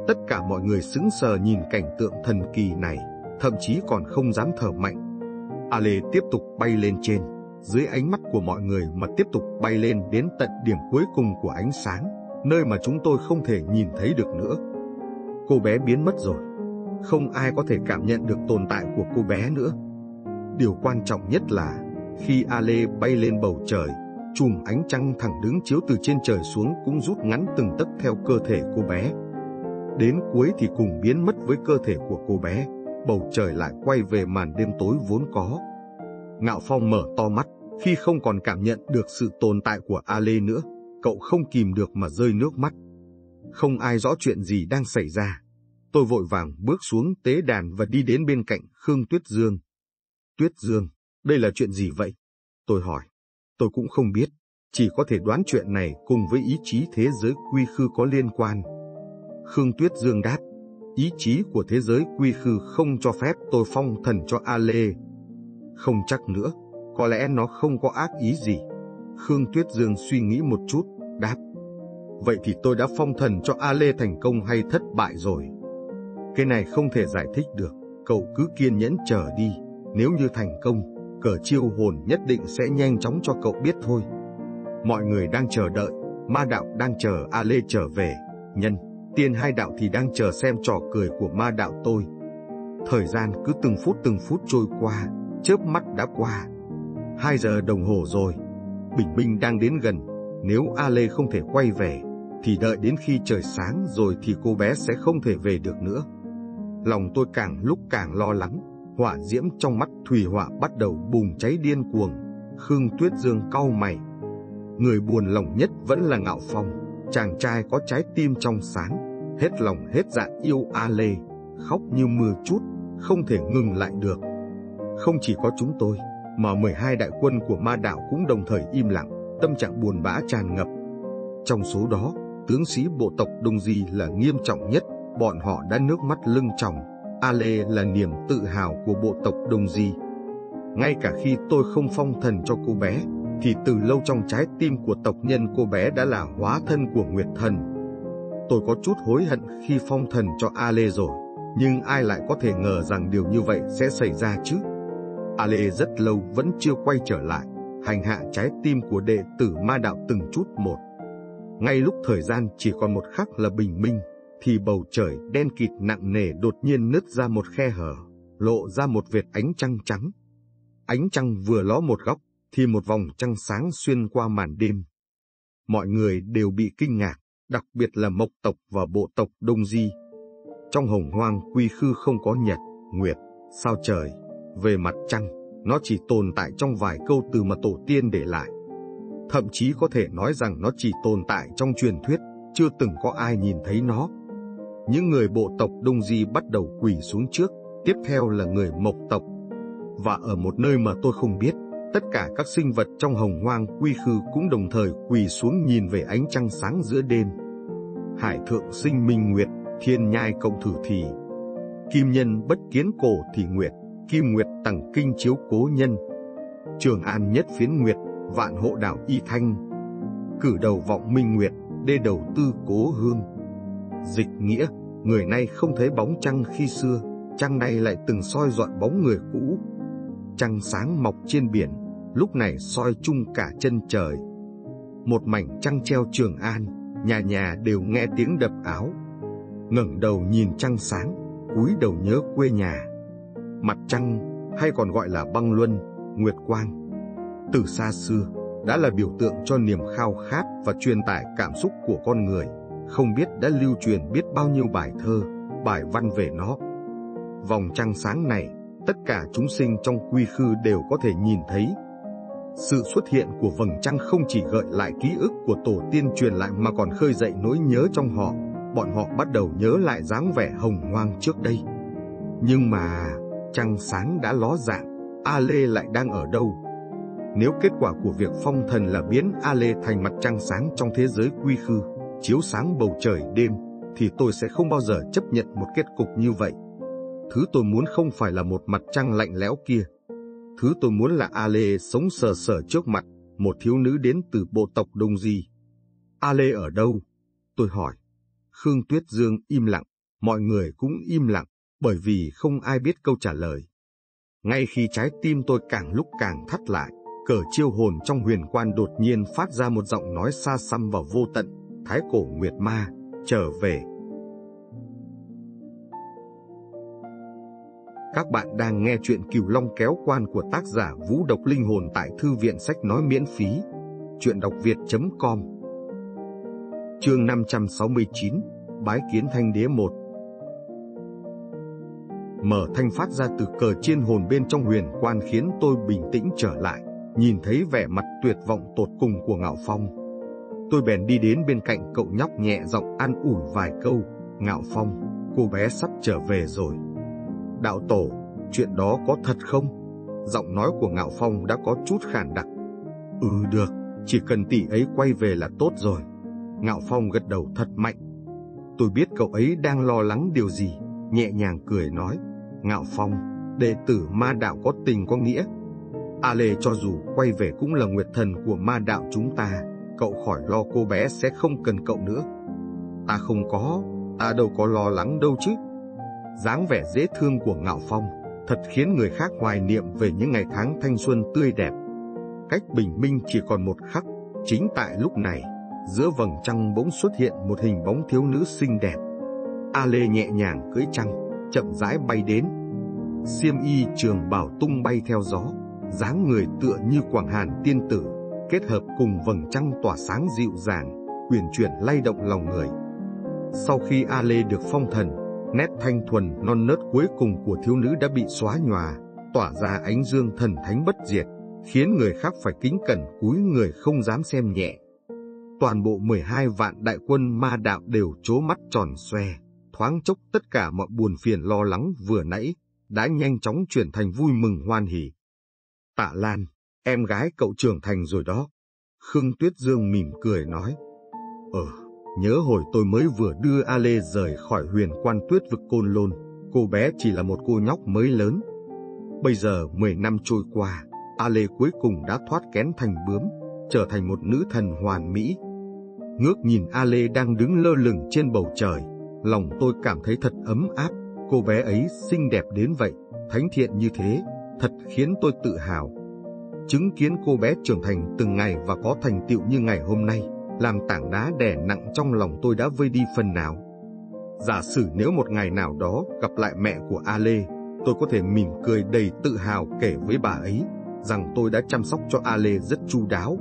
Speaker 2: Tất cả mọi người sững sờ nhìn cảnh tượng thần kỳ này, thậm chí còn không dám thở mạnh. A Lê tiếp tục bay lên trên, dưới ánh mắt của mọi người mà tiếp tục bay lên đến tận điểm cuối cùng của ánh sáng, nơi mà chúng tôi không thể nhìn thấy được nữa. Cô bé biến mất rồi, không ai có thể cảm nhận được tồn tại của cô bé nữa. Điều quan trọng nhất là, khi A Lê bay lên bầu trời, chùm ánh trăng thẳng đứng chiếu từ trên trời xuống cũng rút ngắn từng tấc theo cơ thể cô bé. Đến cuối thì cùng biến mất với cơ thể của cô bé, bầu trời lại quay về màn đêm tối vốn có. Ngạo Phong mở to mắt, khi không còn cảm nhận được sự tồn tại của A Lê nữa, cậu không kìm được mà rơi nước mắt. Không ai rõ chuyện gì đang xảy ra. Tôi vội vàng bước xuống tế đàn và đi đến bên cạnh Khương Tuyết Dương. Tuyết Dương, đây là chuyện gì vậy? Tôi hỏi. Tôi cũng không biết, chỉ có thể đoán chuyện này cùng với ý chí thế giới quy khư có liên quan. Khương Tuyết Dương đáp, ý chí của thế giới quy khư không cho phép tôi phong thần cho A Lê. Không chắc nữa, có lẽ nó không có ác ý gì. Khương Tuyết Dương suy nghĩ một chút, đáp. Vậy thì tôi đã phong thần cho A Lê thành công hay thất bại rồi? Cái này không thể giải thích được, cậu cứ kiên nhẫn chờ đi, nếu như thành công, cờ chiêu hồn nhất định sẽ nhanh chóng cho cậu biết thôi. Mọi người đang chờ đợi, ma đạo đang chờ A Lê trở về, nhân, tiên hai đạo thì đang chờ xem trò cười của ma đạo tôi. Thời gian cứ từng phút từng phút trôi qua, chớp mắt đã qua. Hai giờ đồng hồ rồi, bình minh đang đến gần, nếu A Lê không thể quay về, thì đợi đến khi trời sáng rồi thì cô bé sẽ không thể về được nữa. Lòng tôi càng lúc càng lo lắng, hỏa diễm trong mắt Thủy Họa bắt đầu bùng cháy điên cuồng. Khương Tuyết Dương cau mày. Người buồn lòng nhất vẫn là Ngạo Phong, chàng trai có trái tim trong sáng, hết lòng hết dạ yêu A Lê, khóc như mưa chút, không thể ngừng lại được. Không chỉ có chúng tôi, mà 12 đại quân của ma đạo cũng đồng thời im lặng, tâm trạng buồn bã tràn ngập. Trong số đó, tướng sĩ bộ tộc Đông Di là nghiêm trọng nhất, bọn họ đã nước mắt lưng tròng. A Lê là niềm tự hào của bộ tộc Đông Di. Ngay cả khi tôi không phong thần cho cô bé, thì từ lâu trong trái tim của tộc nhân cô bé đã là hóa thân của Nguyệt Thần. Tôi có chút hối hận khi phong thần cho A Lê rồi, nhưng ai lại có thể ngờ rằng điều như vậy sẽ xảy ra chứ? A Lê rất lâu vẫn chưa quay trở lại, hành hạ trái tim của đệ tử ma đạo từng chút một. Ngay lúc thời gian chỉ còn một khắc là bình minh, thì bầu trời đen kịt nặng nề đột nhiên nứt ra một khe hở, lộ ra một vệt ánh trăng trắng. Ánh trăng vừa ló một góc, thì một vòng trăng sáng xuyên qua màn đêm. Mọi người đều bị kinh ngạc, đặc biệt là mộc tộc và bộ tộc Đông Di. Trong hồng hoang quy khư không có nhật, nguyệt, sao trời, về mặt trăng, nó chỉ tồn tại trong vài câu từ mà tổ tiên để lại. Thậm chí có thể nói rằng nó chỉ tồn tại trong truyền thuyết, chưa từng có ai nhìn thấy nó. Những người bộ tộc Đông Di bắt đầu quỳ xuống trước, tiếp theo là người mộc tộc. Và ở một nơi mà tôi không biết, tất cả các sinh vật trong hồng hoang quy khư cũng đồng thời quỳ xuống nhìn về ánh trăng sáng giữa đêm. Hải thượng sinh minh nguyệt, thiên nhai cộng thử thì. Kim nhân bất kiến cổ thì nguyệt, kim nguyệt tẳng kinh chiếu cố nhân. Trường an nhất phiến nguyệt, vạn hộ đảo y thanh. Cử đầu vọng minh nguyệt, đê đầu tư cố hương. Dịch nghĩa, người nay không thấy bóng trăng khi xưa, trăng nay lại từng soi dọn bóng người cũ. Trăng sáng mọc trên biển, lúc này soi chung cả chân trời. Một mảnh trăng treo trường an, nhà nhà đều nghe tiếng đập áo. ngẩng đầu nhìn trăng sáng, cúi đầu nhớ quê nhà. Mặt trăng, hay còn gọi là băng luân, nguyệt quang. Từ xa xưa, đã là biểu tượng cho niềm khao khát và truyền tải cảm xúc của con người. Không biết đã lưu truyền biết bao nhiêu bài thơ, bài văn về nó. Vòng trăng sáng này, tất cả chúng sinh trong quy khư đều có thể nhìn thấy. Sự xuất hiện của vầng trăng không chỉ gợi lại ký ức của tổ tiên truyền lại mà còn khơi dậy nỗi nhớ trong họ. Bọn họ bắt đầu nhớ lại dáng vẻ hồng hoang trước đây. Nhưng mà, trăng sáng đã ló dạng, A Lê lại đang ở đâu? Nếu kết quả của việc phong thần là biến A Lê thành mặt trăng sáng trong thế giới quy khư, chiếu sáng bầu trời đêm, thì tôi sẽ không bao giờ chấp nhận một kết cục như vậy. Thứ tôi muốn không phải là một mặt trăng lạnh lẽo kia. Thứ tôi muốn là A Lê sống sờ sờ trước mặt, một thiếu nữ đến từ bộ tộc Đông Di. A Lê ở đâu? Tôi hỏi. Khương Tuyết Dương im lặng, mọi người cũng im lặng, bởi vì không ai biết câu trả lời. Ngay khi trái tim tôi càng lúc càng thắt lại, cờ chiêu hồn trong huyền quan đột nhiên phát ra một giọng nói xa xăm và vô tận, thái cổ nguyệt ma, trở về. Các bạn đang nghe chuyện Cửu Long kéo quan của tác giả Vũ Độc Linh Hồn tại Thư viện Sách Nói miễn phí, chuyện đọc việt.com Chương 569, Bái Kiến Thanh Đế 1 Mở thanh phát ra từ cờ chiên hồn bên trong huyền quan khiến tôi bình tĩnh trở lại nhìn thấy vẻ mặt tuyệt vọng tột cùng của Ngạo Phong. Tôi bèn đi đến bên cạnh cậu nhóc nhẹ giọng an ủi vài câu, Ngạo Phong, cô bé sắp trở về rồi. Đạo tổ, chuyện đó có thật không? Giọng nói của Ngạo Phong đã có chút khản đặc. Ừ được, chỉ cần tỷ ấy quay về là tốt rồi. Ngạo Phong gật đầu thật mạnh. Tôi biết cậu ấy đang lo lắng điều gì, nhẹ nhàng cười nói. Ngạo Phong, đệ tử ma đạo có tình có nghĩa, A Lê cho dù quay về cũng là nguyệt thần của ma đạo chúng ta, cậu khỏi lo cô bé sẽ không cần cậu nữa. Ta không có, ta đâu có lo lắng đâu chứ. dáng vẻ dễ thương của Ngạo Phong thật khiến người khác hoài niệm về những ngày tháng thanh xuân tươi đẹp. Cách bình minh chỉ còn một khắc, chính tại lúc này, giữa vầng trăng bỗng xuất hiện một hình bóng thiếu nữ xinh đẹp. A Lê nhẹ nhàng cưỡi trăng, chậm rãi bay đến. Xiêm y trường bảo tung bay theo gió, dáng người tựa như quảng hàn tiên tử, kết hợp cùng vầng trăng tỏa sáng dịu dàng, quyền chuyển lay động lòng người. Sau khi A Lê được phong thần, nét thanh thuần non nớt cuối cùng của thiếu nữ đã bị xóa nhòa, tỏa ra ánh dương thần thánh bất diệt, khiến người khác phải kính cẩn cúi người không dám xem nhẹ. Toàn bộ 12 vạn đại quân ma đạo đều chố mắt tròn xoe, thoáng chốc tất cả mọi buồn phiền lo lắng vừa nãy, đã nhanh chóng chuyển thành vui mừng hoan hỉ. Tạ Lan, em gái cậu trưởng thành rồi đó. Khương Tuyết Dương mỉm cười nói. Ờ, nhớ hồi tôi mới vừa đưa A Lê rời khỏi huyền quan tuyết vực côn lôn, cô bé chỉ là một cô nhóc mới lớn. Bây giờ 10 năm trôi qua, A Lê cuối cùng đã thoát kén thành bướm, trở thành một nữ thần hoàn mỹ. Ngước nhìn A Lê đang đứng lơ lửng trên bầu trời, lòng tôi cảm thấy thật ấm áp, cô bé ấy xinh đẹp đến vậy, thánh thiện như thế, thật khiến tôi tự hào. Chứng kiến cô bé trưởng thành từng ngày và có thành tựu như ngày hôm nay, làm tảng đá đè nặng trong lòng tôi đã vơi đi phần nào. Giả sử nếu một ngày nào đó gặp lại mẹ của A Lê, tôi có thể mỉm cười đầy tự hào kể với bà ấy rằng tôi đã chăm sóc cho A Lê rất chu đáo.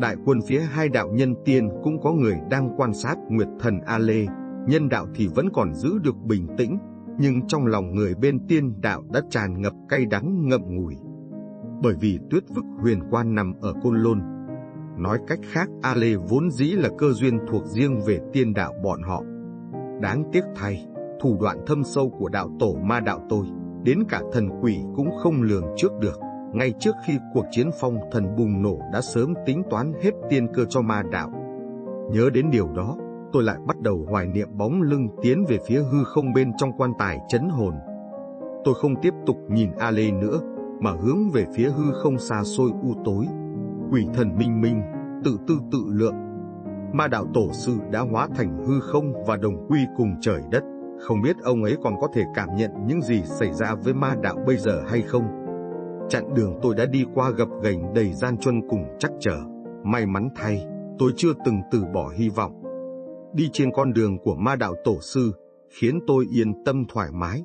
Speaker 2: Đại quân phía hai đạo nhân tiên cũng có người đang quan sát Nguyệt Thần A Lê, nhân đạo thì vẫn còn giữ được bình tĩnh, nhưng trong lòng người bên tiên đạo đã tràn ngập cay đắng ngậm ngùi. Bởi vì tuyết vực huyền quan nằm ở Côn Lôn. Nói cách khác A Lê vốn dĩ là cơ duyên thuộc riêng về tiên đạo bọn họ. Đáng tiếc thay, thủ đoạn thâm sâu của đạo tổ ma đạo tôi, đến cả thần quỷ cũng không lường trước được. Ngay trước khi cuộc chiến phong thần bùng nổ đã sớm tính toán hết tiên cơ cho ma đạo. Nhớ đến điều đó, tôi lại bắt đầu hoài niệm bóng lưng tiến về phía hư không bên trong quan tài chấn hồn. Tôi không tiếp tục nhìn A Lê nữa, mà hướng về phía hư không xa xôi u tối. Quỷ thần minh minh, tự tư tự lượng. Ma đạo tổ sư đã hóa thành hư không và đồng quy cùng trời đất. Không biết ông ấy còn có thể cảm nhận những gì xảy ra với ma đạo bây giờ hay không? Chặng đường tôi đã đi qua gập ghềnh đầy gian truân cùng chắc trở. May mắn thay, tôi chưa từng từ bỏ hy vọng. Đi trên con đường của ma đạo tổ sư, khiến tôi yên tâm thoải mái.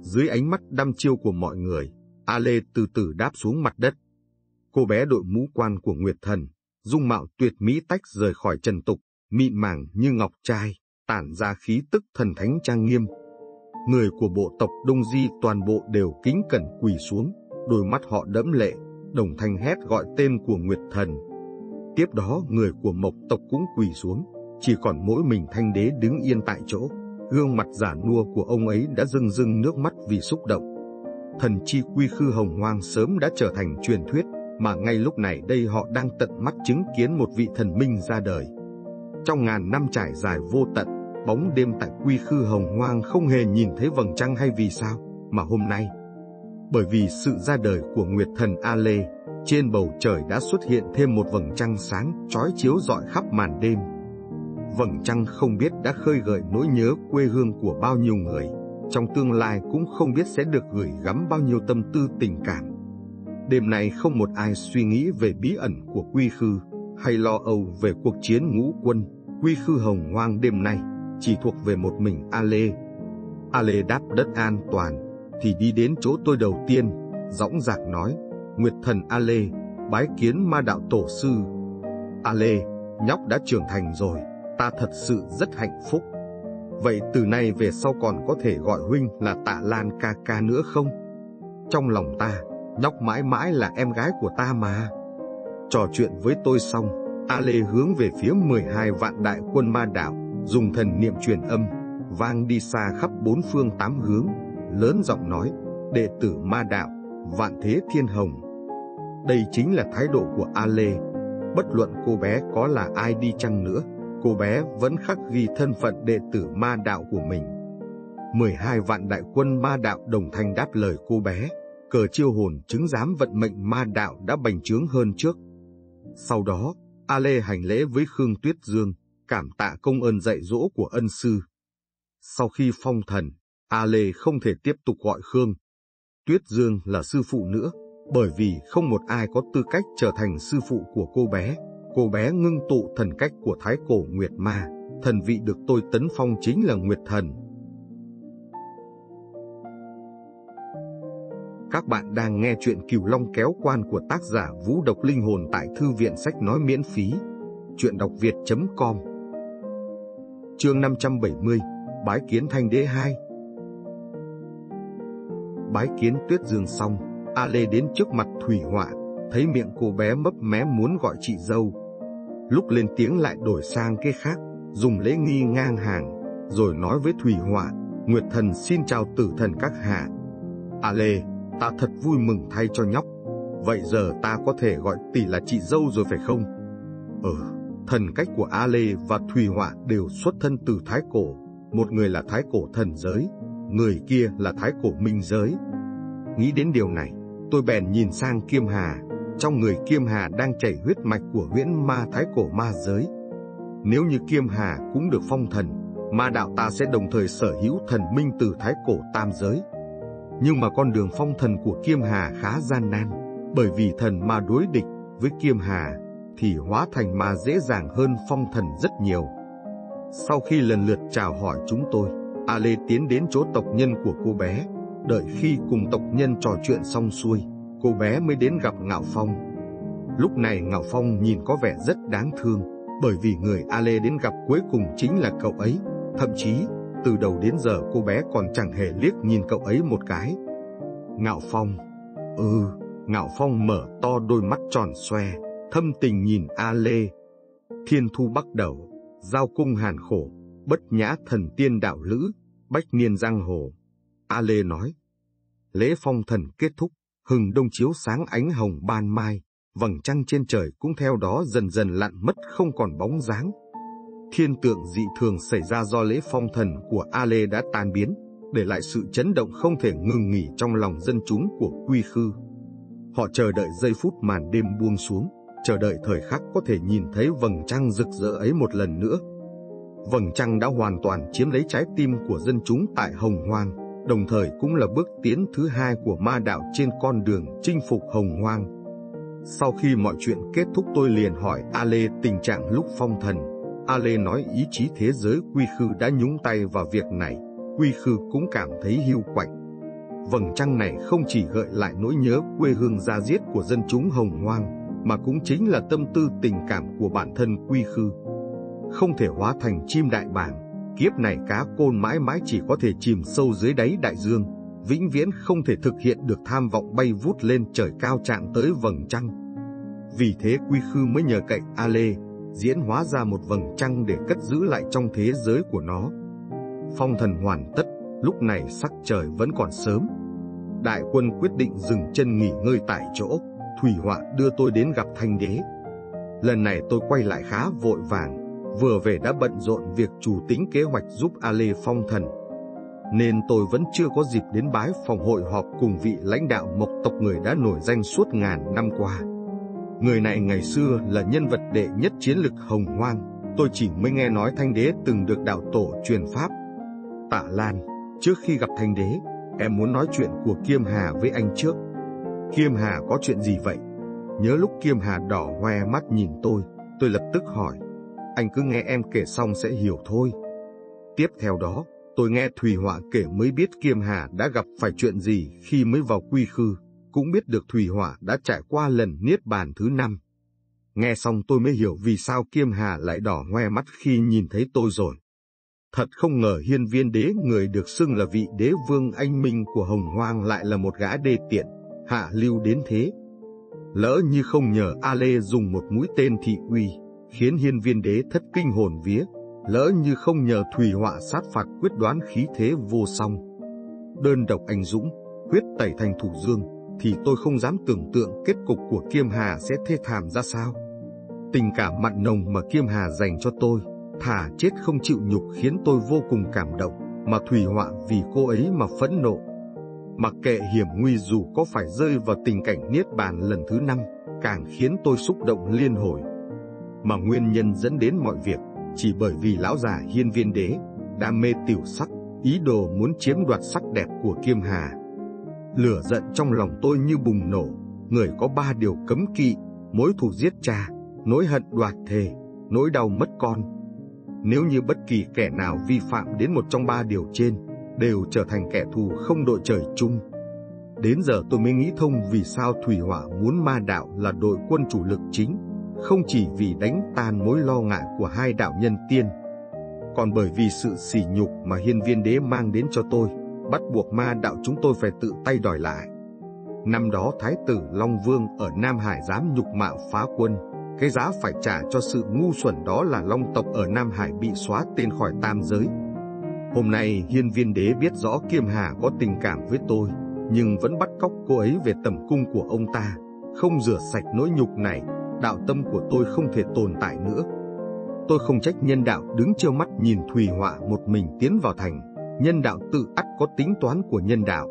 Speaker 2: Dưới ánh mắt đăm chiêu của mọi người, A Lê từ từ đáp xuống mặt đất. Cô bé đội mũ quan của Nguyệt Thần, dung mạo tuyệt mỹ tách rời khỏi trần tục, mịn màng như ngọc trai, tản ra khí tức thần thánh trang nghiêm. Người của bộ tộc Đông Di toàn bộ đều kính cẩn quỳ xuống, đôi mắt họ đẫm lệ, đồng thanh hét gọi tên của Nguyệt Thần. Tiếp đó người của Mộc tộc cũng quỳ xuống, chỉ còn mỗi mình Thanh Đế đứng yên tại chỗ. Gương mặt giả nua của ông ấy đã rưng rưng nước mắt vì xúc động. Thần chi quy khư hồng hoang sớm đã trở thành truyền thuyết, mà ngay lúc này đây họ đang tận mắt chứng kiến một vị thần minh ra đời. Trong ngàn năm trải dài vô tận, bóng đêm tại quy khư hồng hoang không hề nhìn thấy vầng trăng hay vì sao, mà hôm nay. Bởi vì sự ra đời của Nguyệt Thần A Lê, trên bầu trời đã xuất hiện thêm một vầng trăng sáng chói chiếu rọi khắp màn đêm. Vầng trăng không biết đã khơi gợi nỗi nhớ quê hương của bao nhiêu người, trong tương lai cũng không biết sẽ được gửi gắm bao nhiêu tâm tư tình cảm. Đêm này không một ai suy nghĩ về bí ẩn của quy khư, hay lo âu về cuộc chiến ngũ quân, quy khư hồng hoang đêm nay, chỉ thuộc về một mình A Lê. A Lê đáp đất an toàn, thì đi đến chỗ tôi đầu tiên, dõng dạc nói, Nguyệt thần A Lê, bái kiến ma đạo tổ sư. A Lê, nhóc đã trưởng thành rồi, ta thật sự rất hạnh phúc. Vậy từ nay về sau còn có thể gọi huynh là tạ Lan ca ca nữa không? Trong lòng ta, nhóc mãi mãi là em gái của ta mà. Trò chuyện với tôi xong, A Lê hướng về phía 12 vạn đại quân ma đạo, dùng thần niệm truyền âm, vang đi xa khắp bốn phương tám hướng, lớn giọng nói, đệ tử ma đạo, vạn thế thiên hồng. Đây chính là thái độ của A Lê, bất luận cô bé có là ai đi chăng nữa, cô bé vẫn khắc ghi thân phận đệ tử ma đạo của mình. 12 vạn đại quân ma đạo đồng thanh đáp lời cô bé, cờ chiêu hồn chứng giám vận mệnh ma đạo đã bành trướng hơn trước. Sau đó, A Lê hành lễ với Khương Tuyết Dương, cảm tạ công ơn dạy dỗ của ân sư. Sau khi phong thần, A Lê không thể tiếp tục gọi Khương. Tuyết Dương là sư phụ nữa, bởi vì không một ai có tư cách trở thành sư phụ của cô bé. Cô bé ngưng tụ thần cách của Thái Cổ Nguyệt Ma, thần vị được tôi tấn phong chính là Nguyệt Thần. Các bạn đang nghe chuyện Cửu Long kéo quan của tác giả Vũ Độc Linh Hồn tại Thư viện Sách Nói miễn phí. Chuyện đọc việt.com Chương 570 Bái kiến Thanh Đế 2 Bái kiến Tuyết Dương xong, A Lê đến trước mặt Thủy Họa, thấy miệng cô bé mấp mé muốn gọi chị dâu. Lúc lên tiếng lại đổi sang cái khác, dùng lễ nghi ngang hàng, rồi nói với Thủy Họa, Nguyệt Thần xin chào tử thần các hạ, A Lê, ta thật vui mừng thay cho nhóc. Vậy giờ ta có thể gọi tỷ là chị dâu rồi phải không? Ừ, thần cách của A Lê và Thùy Họa đều xuất thân từ Thái Cổ. Một người là Thái Cổ thần giới, người kia là Thái Cổ minh giới. Nghĩ đến điều này, tôi bèn nhìn sang Kiêm Hà. Trong người Kiêm Hà đang chảy huyết mạch của huyễn ma Thái Cổ ma giới. Nếu như Kiêm Hà cũng được phong thần, ma đạo ta sẽ đồng thời sở hữu thần minh từ Thái Cổ tam giới. Nhưng mà con đường phong thần của Kiêm Hà khá gian nan, bởi vì thần ma đối địch với Kiêm Hà thì hóa thành ma dễ dàng hơn phong thần rất nhiều. Sau khi lần lượt chào hỏi chúng tôi, A Lê tiến đến chỗ tộc nhân của cô bé, đợi khi cùng tộc nhân trò chuyện xong xuôi, cô bé mới đến gặp Ngạo Phong. Lúc này Ngạo Phong nhìn có vẻ rất đáng thương, bởi vì người A Lê đến gặp cuối cùng chính là cậu ấy, thậm chí từ đầu đến giờ cô bé còn chẳng hề liếc nhìn cậu ấy một cái. Ngạo Phong, ừ, Ngạo Phong mở to đôi mắt tròn xoe, thâm tình nhìn A Lê. Thiên thu bắt đầu, giao cung hàn khổ, bất nhã thần tiên đạo lữ, bách niên giang hồ. A Lê nói, lễ phong thần kết thúc, hừng đông chiếu sáng ánh hồng ban mai, vầng trăng trên trời cũng theo đó dần dần lặn mất không còn bóng dáng. Thiên tượng dị thường xảy ra do lễ phong thần của A Lê đã tan biến, để lại sự chấn động không thể ngừng nghỉ trong lòng dân chúng của Quy Khư. Họ chờ đợi giây phút màn đêm buông xuống, chờ đợi thời khắc có thể nhìn thấy vầng trăng rực rỡ ấy một lần nữa. Vầng trăng đã hoàn toàn chiếm lấy trái tim của dân chúng tại Hồng Hoang, đồng thời cũng là bước tiến thứ hai của ma đạo trên con đường chinh phục Hồng Hoang. Sau khi mọi chuyện kết thúc tôi liền hỏi A Lê tình trạng lúc phong thần. A Lê nói ý chí thế giới Quy Khư đã nhúng tay vào việc này, Quy Khư cũng cảm thấy hưu quạnh. Vầng trăng này không chỉ gợi lại nỗi nhớ quê hương gia diết của dân chúng Hồng Hoang, mà cũng chính là tâm tư tình cảm của bản thân quy khư. Không thể hóa thành chim đại bàng, kiếp này cá côn mãi mãi chỉ có thể chìm sâu dưới đáy đại dương, vĩnh viễn không thể thực hiện được tham vọng bay vút lên trời cao chạm tới vầng trăng. Vì thế quy khư mới nhờ cậy A Lê, diễn hóa ra một vầng trăng để cất giữ lại trong thế giới của nó. Phong thần hoàn tất, lúc này sắc trời vẫn còn sớm. Đại quân quyết định dừng chân nghỉ ngơi tại chỗ. Thủy Họa đưa tôi đến gặp Thanh Đế. Lần này tôi quay lại khá vội vàng, vừa về đã bận rộn việc chủ tính kế hoạch giúp A Lê phong thần. Nên tôi vẫn chưa có dịp đến bái phòng hội họp cùng vị lãnh đạo mộc tộc người đã nổi danh suốt ngàn năm qua. Người này ngày xưa là nhân vật đệ nhất chiến lực hồng hoang, tôi chỉ mới nghe nói Thanh Đế từng được đạo tổ truyền pháp. Tạ Lan, trước khi gặp Thanh Đế, em muốn nói chuyện của Kiêm Hà với anh trước. Kiêm Hà có chuyện gì vậy? Nhớ lúc Kiêm Hà đỏ hoe mắt nhìn tôi, tôi lập tức hỏi. Anh cứ nghe em kể xong sẽ hiểu thôi. Tiếp theo đó, tôi nghe Thùy Họa kể mới biết Kiêm Hà đã gặp phải chuyện gì khi mới vào quy khư, cũng biết được Thùy Họa đã trải qua lần niết bàn thứ năm. Nghe xong tôi mới hiểu vì sao Kiêm Hà lại đỏ hoe mắt khi nhìn thấy tôi rồi. Thật không ngờ hiên viên đế người được xưng là vị đế vương anh minh của Hồng Hoang lại là một gã đê tiện hạ lưu đến thế. Lỡ như không nhờ A Lê dùng một mũi tên thị uy, khiến hiên viên đế thất kinh hồn vía, lỡ như không nhờ thủy họa sát phạt quyết đoán khí thế vô song. Đơn độc anh Dũng, quyết tẩy thành thủ dương, thì tôi không dám tưởng tượng kết cục của Kiêm Hà sẽ thê thảm ra sao. Tình cảm mặn nồng mà Kiêm Hà dành cho tôi, thả chết không chịu nhục khiến tôi vô cùng cảm động, mà Thủy Họa vì cô ấy mà phẫn nộ. Mặc kệ hiểm nguy dù có phải rơi vào tình cảnh niết bàn lần thứ năm, càng khiến tôi xúc động liên hồi. Mà nguyên nhân dẫn đến mọi việc, chỉ bởi vì lão già hiên viên đế, đam mê tiểu sắc, ý đồ muốn chiếm đoạt sắc đẹp của Kiêm Hà. Lửa giận trong lòng tôi như bùng nổ, người có ba điều cấm kỵ, mối thù giết cha, nỗi hận đoạt thề, nỗi đau mất con. Nếu như bất kỳ kẻ nào vi phạm đến một trong ba điều trên, đều trở thành kẻ thù không đội trời chung. Đến giờ tôi mới nghĩ thông vì sao Thủy Hỏa muốn ma đạo là đội quân chủ lực chính, không chỉ vì đánh tan mối lo ngại của hai đạo nhân tiên, còn bởi vì sự sỉ nhục mà hiên viên đế mang đến cho tôi, bắt buộc ma đạo chúng tôi phải tự tay đòi lại. Năm đó Thái tử Long Vương ở Nam Hải dám nhục mạo phá quân, cái giá phải trả cho sự ngu xuẩn đó là Long tộc ở Nam Hải bị xóa tên khỏi tam giới. Hôm nay hiên viên đế biết rõ Kiêm Hà có tình cảm với tôi, nhưng vẫn bắt cóc cô ấy về tầm cung của ông ta, không rửa sạch nỗi nhục này, đạo tâm của tôi không thể tồn tại nữa. Tôi không trách nhân đạo đứng trơ mắt nhìn Thùy Họa một mình tiến vào thành, nhân đạo tự ắt có tính toán của nhân đạo.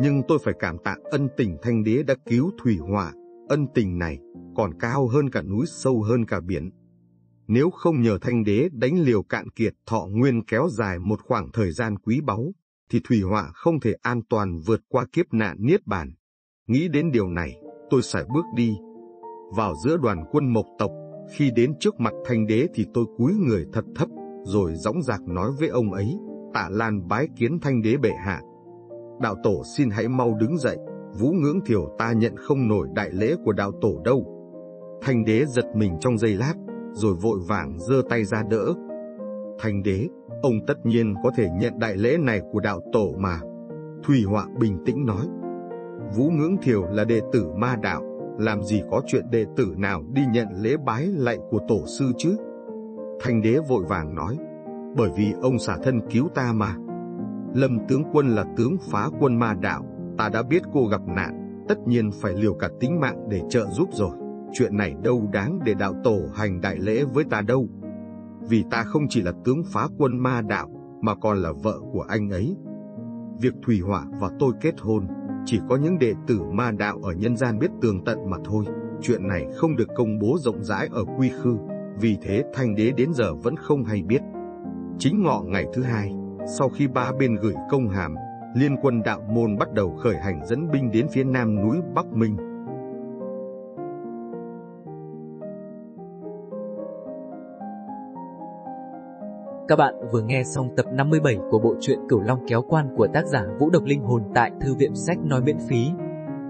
Speaker 2: Nhưng tôi phải cảm tạ ân tình thanh đế đã cứu Thùy Họa, ân tình này còn cao hơn cả núi sâu hơn cả biển. Nếu không nhờ thanh đế đánh liều cạn kiệt thọ nguyên kéo dài một khoảng thời gian quý báu, thì Thủy Họa không thể an toàn vượt qua kiếp nạn Niết Bàn. Nghĩ đến điều này, tôi sải bước đi. Vào giữa đoàn quân mộc tộc, khi đến trước mặt thanh đế thì tôi cúi người thật thấp, rồi dõng dạc nói với ông ấy, tạ lan bái kiến thanh đế bệ hạ. Đạo tổ xin hãy mau đứng dậy, vũ ngưỡng thiểu ta nhận không nổi đại lễ của đạo tổ đâu. Thanh đế giật mình trong giây lát, rồi vội vàng giơ tay ra đỡ. Thanh đế, ông tất nhiên có thể nhận đại lễ này của đạo tổ mà. Thủy Họa bình tĩnh nói. Vũ Ngưỡng Thiều là đệ tử ma đạo, làm gì có chuyện đệ tử nào đi nhận lễ bái lạy của tổ sư chứ? Thanh đế vội vàng nói, bởi vì ông xả thân cứu ta mà. Lâm tướng quân là tướng phá quân ma đạo, ta đã biết cô gặp nạn, tất nhiên phải liều cả tính mạng để trợ giúp rồi. Chuyện này đâu đáng để đạo tổ hành đại lễ với ta đâu. Vì ta không chỉ là tướng phá quân ma đạo, mà còn là vợ của anh ấy. Việc Thủy Họa và tôi kết hôn, chỉ có những đệ tử ma đạo ở nhân gian biết tường tận mà thôi. Chuyện này không được công bố rộng rãi ở quy khư, vì thế thanh đế đến giờ vẫn không hay biết. Chính ngọ ngày thứ hai, sau khi ba bên gửi công hàm, liên quân đạo môn bắt đầu khởi hành dẫn binh đến phía nam núi Bắc Minh.
Speaker 1: Các bạn vừa nghe xong tập 57 của bộ truyện Cửu Long kéo quan của tác giả Vũ Độc Linh Hồn tại Thư viện Sách Nói miễn phí.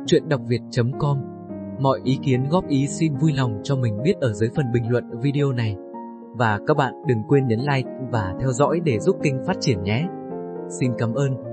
Speaker 1: Chuyện đọc việt.com Mọi ý kiến, góp ý xin vui lòng cho mình biết ở dưới phần bình luận video này. Và các bạn đừng quên nhấn like và theo dõi để giúp kênh phát triển nhé. Xin cảm ơn.